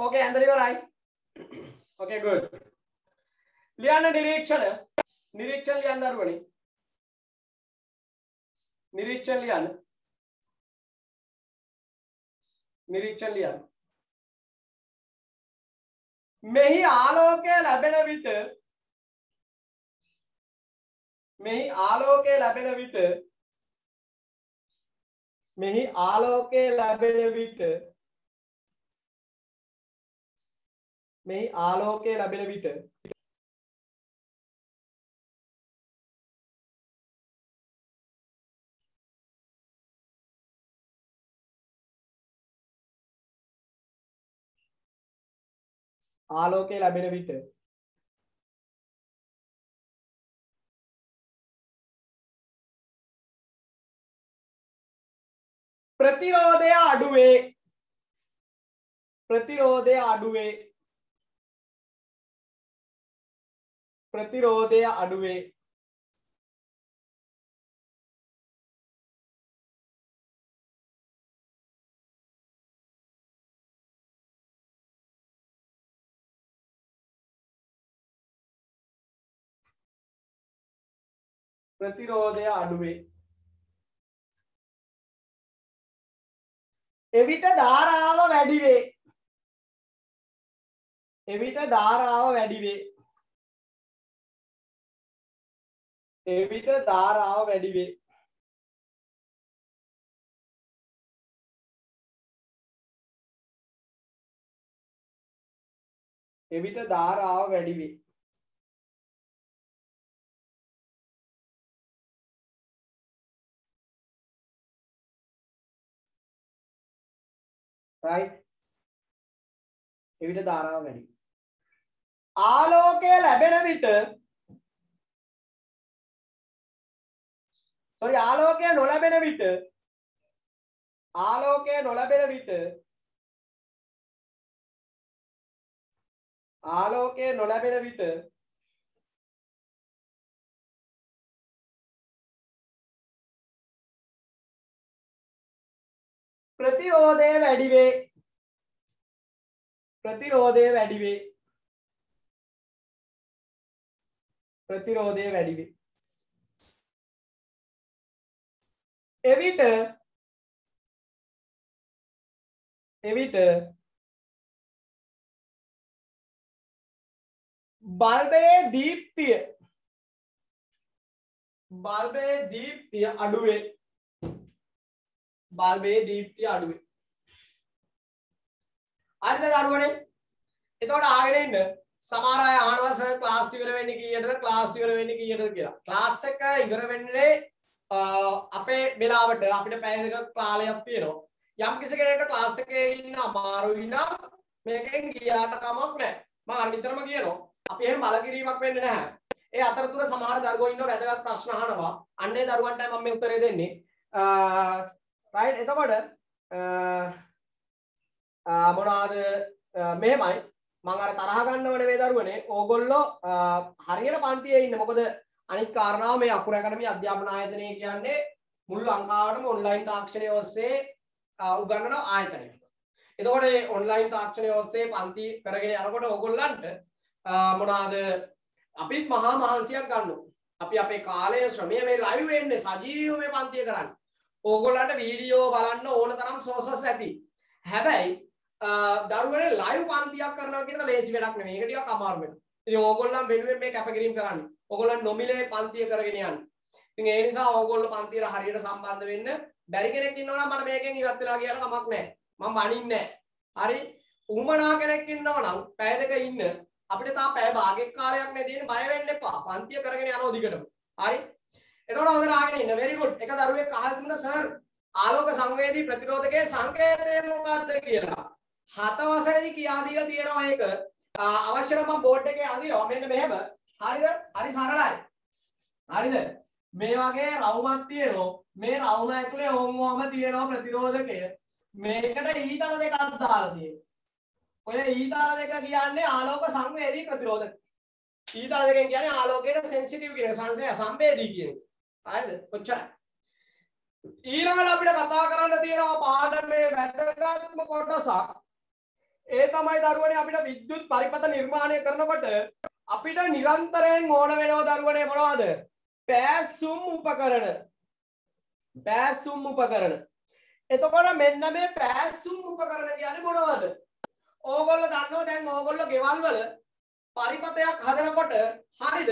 Speaker 1: ඕකේ ඇඳලා ඉවරයි ඕකේ good. ලියන්න නිරීක්ෂණ. නිරීක්ෂණ ලියන්න දරුවනේ නිරීක්ෂණ ලියන්න. නිරීක්ෂණ ලියන්න. මෙහි ආලෝකය ලැබෙන විට මෙහි ආලෝකය ලැබෙන විට මෙහි ආලෝකය ලැබෙන විට මෙහි ආලෝකය ලැබෙන විට ආලෝකය ලැබෙන විට ප්‍රතිරෝධය අඩුවේ. ප්‍රතිරෝධය අඩුවේ. ප්‍රතිරෝධය අඩුවේ. ප්‍රතිරෝධය අඩුවේ. එවිට ධාරාව වැඩිවේ. එවිට ධාරාව වැඩිවේ. එවිට ධාරාව වැඩිවේ එවිට ධාරාව වැඩිවේ right? එවිට ධාරාව වැඩි. ආලෝකය ලැබෙන විට sorry ආලෝකය නොලැබෙන විට ආලෝකය නොලැබෙන විට ආලෝකය නොලැබෙන විට ප්‍රතිරෝධය වැඩිවේ ප්‍රතිරෝධය වැඩිවේ ප්‍රතිරෝධය වැඩිවේ එවිට එවිට බල්බයේ දීප්තිය බල්බයේ දීප්තිය අඩුවේ බල්බයේ දීප්තිය අඩුවේ. හරිද දරුවනේ එතකොට ආගෙන ඉන්න. සමහර අය අහනවා සර් ක්ලාස් ඉවර වෙන්නේ කීයටද? ක්ලාස් ඉවර වෙන්නේ කීයටද කියලා. ක්ලාස් එක ඉවර වෙන්නේ අපේ වෙලාවට අපිට පැය දෙකක් කාලයක් තියෙනවා. යම් කිසි කෙනෙක්ට ක්ලාස් එකේ ඉන්න අමාරුයි නම් මේකෙන් ගියාට කමක් නැහැ. මම අනිතරම කියනවා. අපි එහෙම බලකිරීමක් වෙන්නේ නැහැ. ඒ අතරතුර සමහර දරුවෝ ඉන්නව වැදගත් ප්‍රශ්න අහනවා. අන්නේ දරුවන්ට මම මේ උත්තරේ දෙන්නේ. රයිට් එතකොට මොනවාද? මෙහෙමයි. මම අර තරහ ගන්නවනේ මේ දරුවනේ. ඕගොල්ලෝ හරියට පන්තියේ ඉන්න. මොකද අනිත් කාරණාව මේ අකුර ඇකඩමි අධ්‍යාපන ආයතනය කියන්නේ මුළු ලංකාවටම ඔන්ලයින් තාක්ෂණය ඔස්සේ උගන්වන ආයතනයක්. එතකොට මේ ඔන්ලයින් තාක්ෂණය ඔස්සේ පන්ති කරගෙන යනකොට ඕගොල්ලන්ට මොනවාද අපිත් මහා මහන්සියක් ගන්නවා. අපි අපේ කාලය ශ්‍රමය මේ ලයිව් වෙන්නේ සජීවීව මේ පන්තිය කරන්නේ. ඕගොල්ලන්ට වීඩියෝ බලන්න ඕන තරම් සෝසස් ඇති. හැබැයි දරුවනේ ලයිව් පන්තියක් කරනවා කියන ලේසි වැඩක් නෙමෙයි. ඒක ටිකක් අමාරු වෙනවා. ඉතින් ඕගොල්ලන් වෙනුවෙන් මේ කැපකිරීම කරන්නේ. ඕගොල්ලන් නොමිලේ පන්තිය කරගෙන යන්නේ. ඉතින් ඒ නිසා ඕගොල්ලෝ පන්තියට හරියට සම්බන්ධ වෙන්න බැරි කෙනෙක් ඉන්නවා නම් මට මේකෙන් ඉවත් වෙලා ගියාට කමක් නැහැ. මම බනින්නේ නැහැ. හරි? උමනා කෙනෙක් ඉන්නවා නම් පැය දෙක ඉන්න අපිට තා පැය භාගයක් කාලයක් නේ තියෙන්නේ බය වෙන්න එපා. පන්තිය කරගෙන යනවා දිගටම. හරි? එතකොට හොඳට ආගෙන ඉන්න. very good. එක දරුවෙක් අහලා තිබුණා සර් ආලෝක සංවේදී ප්‍රතිරෝධකයේ සංකේතය මොකක්ද කියලා. හත වසරේදී කියා දීලා තියෙනවා ඒක. අවශ්‍ය නම් මම බෝඩ් එකේ අඳිනවා මෙන්න මෙහෙම. හරිද? හරි සරලයි. හරිද? මේ වගේ රවුමක් තියෙනවා. මේ රවුම ඇතුලේ ඕංගෝම තියෙනවා ප්‍රතිරෝධකය. මේකට ඊතල දෙකක් දාලා තියෙනවා. ඔය ඊතල දෙක කියන්නේ ආලෝක සංවේදී ප්‍රතිරෝධක. ඊතල දෙකෙන් කියන්නේ ආලෝකයට සෙන්සිටිව් කියන සංසය සංවේදී කියන එක. හරිද? ඔච්චරයි. ඊළඟට අපිට කතා කරන්න තියෙනවා පාඩමේ වැදගත්ම කොටසක්. ඒ තමයි දරුවනේ අපිට විද්‍යුත් පරිපථ නිර්මාණය කරනකොට අපිට නිරන්තරයෙන් ඕන වෙනවා දරුවනේ මොනවද? පෑසුම් උපකරණ. පෑසුම් උපකරණ. එතකොට මෙන්න මේ පෑසුම් උපකරණ කියන්නේ මොනවද? ඕගොල්ලෝ දන්නවා දැන් ඕගොල්ලෝ ගෙවල් වල පරිපථයක් හදනකොට හරිද?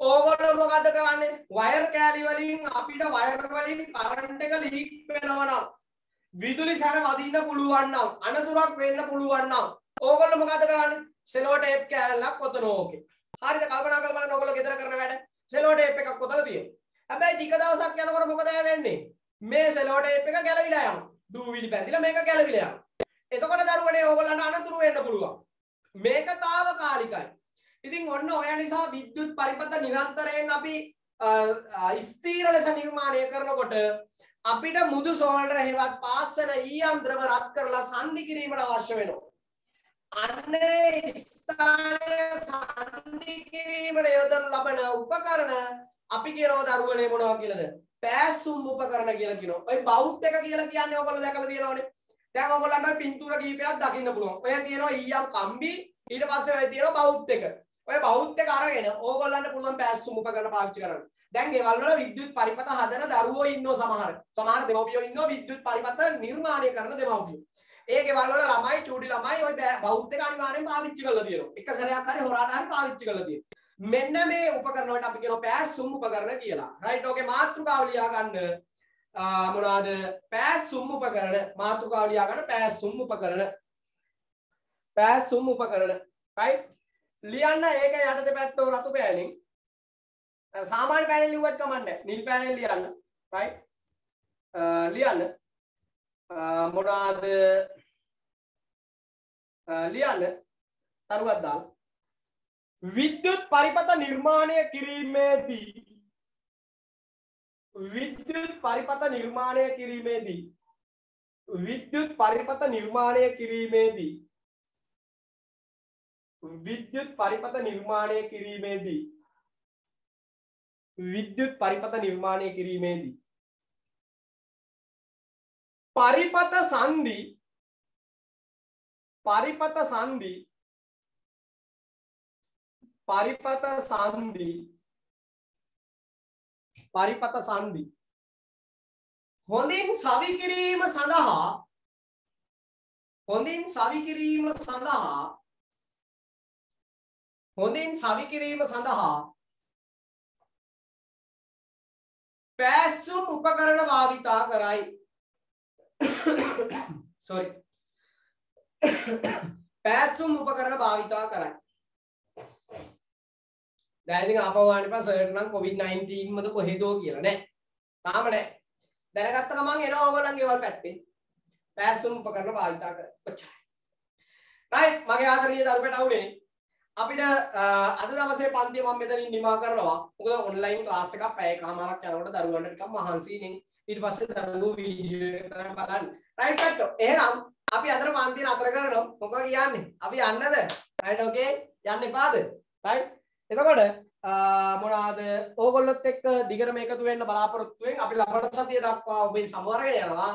Speaker 1: ඕගොල්ලෝ මොකද කරන්නේ? වයර් කෑලි වලින් අපිට වයර් වලින් කරන්ට් එක ලීක් වෙනවා නම් විදුලි සැර වදින්න පුළුවන් නම් අනතුරක් වෙන්න පුළුවන් නම් ඕගොල්ලෝ මොකද කරන්නේ? සෙලෝ ටේප් කෑල්ලක් ඔතන ඕකේ. හරිද? කල්පනා කරලා බලන්න ඕගොල්ලෝ ගෙදර කරන වැඩ. සෙලෝ ටේප් එකක් ඔතන තියෙනවා. හැබැයි ටික දවසක් යනකොට මොකද වෙන්නේ? මේ සෙලෝ ටේප් එක ගැලවිලා යනවා. දූවිලි පැදිලා මේක ගැලවිලා යනවා. එතකොට දරුවනේ ඕගොල්ලන්ට අනතුරු වෙන්න පුළුවන්. මේක తాවකාලිකයි. ඉතින් ඔන්න ඔය නිසා විද්‍යුත් පරිපථ නිරන්තරයෙන් අපි ස්ථීර ලෙස නිර්මාණය කරනකොට අපිට මුදු සෝල්ඩර් හෙවත් පාස්සන ඊයම් ද්‍රව රත් කරලා සන්ධි කිරීමට අවශ්‍ය වෙනවා. අන්නේ ස්ථානය සන්ධි කිරීමට යොදනු ලබන උපකරණ අපි කියනවා දරුවනේ මොනවා කියලාද? පෑසුම් උපකරණ කියලා කියනවා. ඔය බෞද්ධ එක කියලා කියන්නේ ඔයගොල්ලෝ දැකලා තියෙනවනේ. දැන් ඔයගොල්ලන්ට ඔය පින්තූර කීපයක් දකින්න පුළුවන්. ඔය තියෙනවා ඊයම් කම්බි ඊට පස්සේ ඔය තියෙනවා බෞද්ධ එක. ඔය බෞද්ධ එක අරගෙන ඕගොල්ලන්ට පුළුවන් පෑසුම් උපකරණ පාවිච්චි කරන්න. දැන් ගෙවල් වල විද්‍යුත් පරිපථ හදන දරුවෝ ඉන්නවා සමහර. සමහර දෙමව්පියෝ ඉන්නවා විද්‍යුත් පරිපථ නිර්මාණය කරන දෙමව්පියෝ. ඒ ගෙවල් වල ළමයි චූටි ළමයි ওই බෞද්ධ එක අනිවාර්යෙන් පාවිච්චි කරලා තියෙනවා. එක සැරයක් හරි හොරාට හරි පාවිච්චි කරලා තියෙනවා. මෙන්න මේ උපකරණ වලට අපි කියනවා පෑසුම් උපකරණ කියලා. රයිට් ඕකේ මාතෘකාව ලියා ගන්න. මොනවාද? පෑසුම් උපකරණ. මාතෘකාව ලියා ගන්න පෑසුම් උපකරණ. පෑසුම් උපකරණ. රයිට් ලියන්න ඒක යට දෙපැත්ත රතු පෑලින් සාමාන්‍ය පෑනෙන් ලිව්වත් කමන්නේ නිල් පෑනෙන් ලියන්න රයිට් ලියන්න මොනවාද ලියන්න තරුවක් දාලා විද්‍යුත් පරිපථ නිර්මාණය කිරීමේදී විද්‍යුත් පරිපථ නිර්මාණය කිරීමේදී විද්‍යුත් පරිපථ නිර්මාණය කිරීමේදී විද්‍යුත් පරිපථ නිර්මාණය කිරීමේදී විද්‍යුත් පරිපථ නිර්මාණය කිරීමේදී පරිපථ සංදි පරිපථ සංදි පරිපථ සංදි පරිපථ සංදි හොඳින් සවි කිරීම සඳහා හොඳින් සවි කිරීම සඳහා හොඳින් සවි කිරීම සඳහා පෑසුම් උපකරණ භාවිතා කරයි. සොරි පෑසුම් උපකරණ භාවිතා කරයි දැන් ඉතින් ආපහු ගන්න එපා සර්ට් නම් COVID-19 මද කොහෙදෝ කියලා නෑ තාම නෑ දැනගත්ත ගමන් එනවා ඕගොල්ලන්ගේ වල පැත්තේ පෑසුම් උපකරණ භාවිතා කර ඔච්චරයි රයිට් මගේ ආදරණීය දරුවෝ අවුනේ අපිට අද දවසේ පන්තිය මම මෙතනින් නිමා කරනවා. මොකද ඔන්ලයින් ක්ලාස් එකක් පැය කමාරක් යනකොට දරුවන්ට ටිකක් මහන්සියිනේ. ඊට පස්සේ දරුවෝ වීඩියෝ එක තමයි බලන්නේ. රයිට් පැට්ටෝ. එහෙනම් අපි අතර පන්තිය නතර කරනවා. මොකද කියන්නේ? අපි යන්නද? Right okay. යන්න එපාද? රයිට්. එතකොට මොනවාද ඕගොල්ලොත් එක්ක දිගටම එකතු වෙන්න බලාපොරොත්තු වෙන් අපි ලබන සතිය දක්වා ඔබෙන් සමවරගෙන යනවා.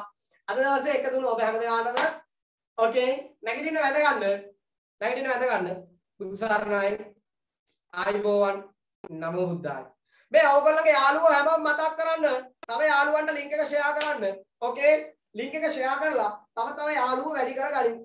Speaker 1: අද දවසේ එකතු වුණ ඔබ හැමදෙනාටම ඕකේ නැගිටින්න වැද ගන්න. නැගිටින්න වැද ගන්න. බුදුසරණයි ආයිබෝවන් නමෝ බුද්ධාය මේ ඔයගොල්ලන්ගේ යාළුවෝ හැමෝම මතක් කරන්න තව යාළුවන්ට ලින්ක් එක ෂෙයා කරන්න. ඕකේ ලින්ක් එක ෂෙයා කරලා තව තව යාළුවෝ වැඩි කරගනින්.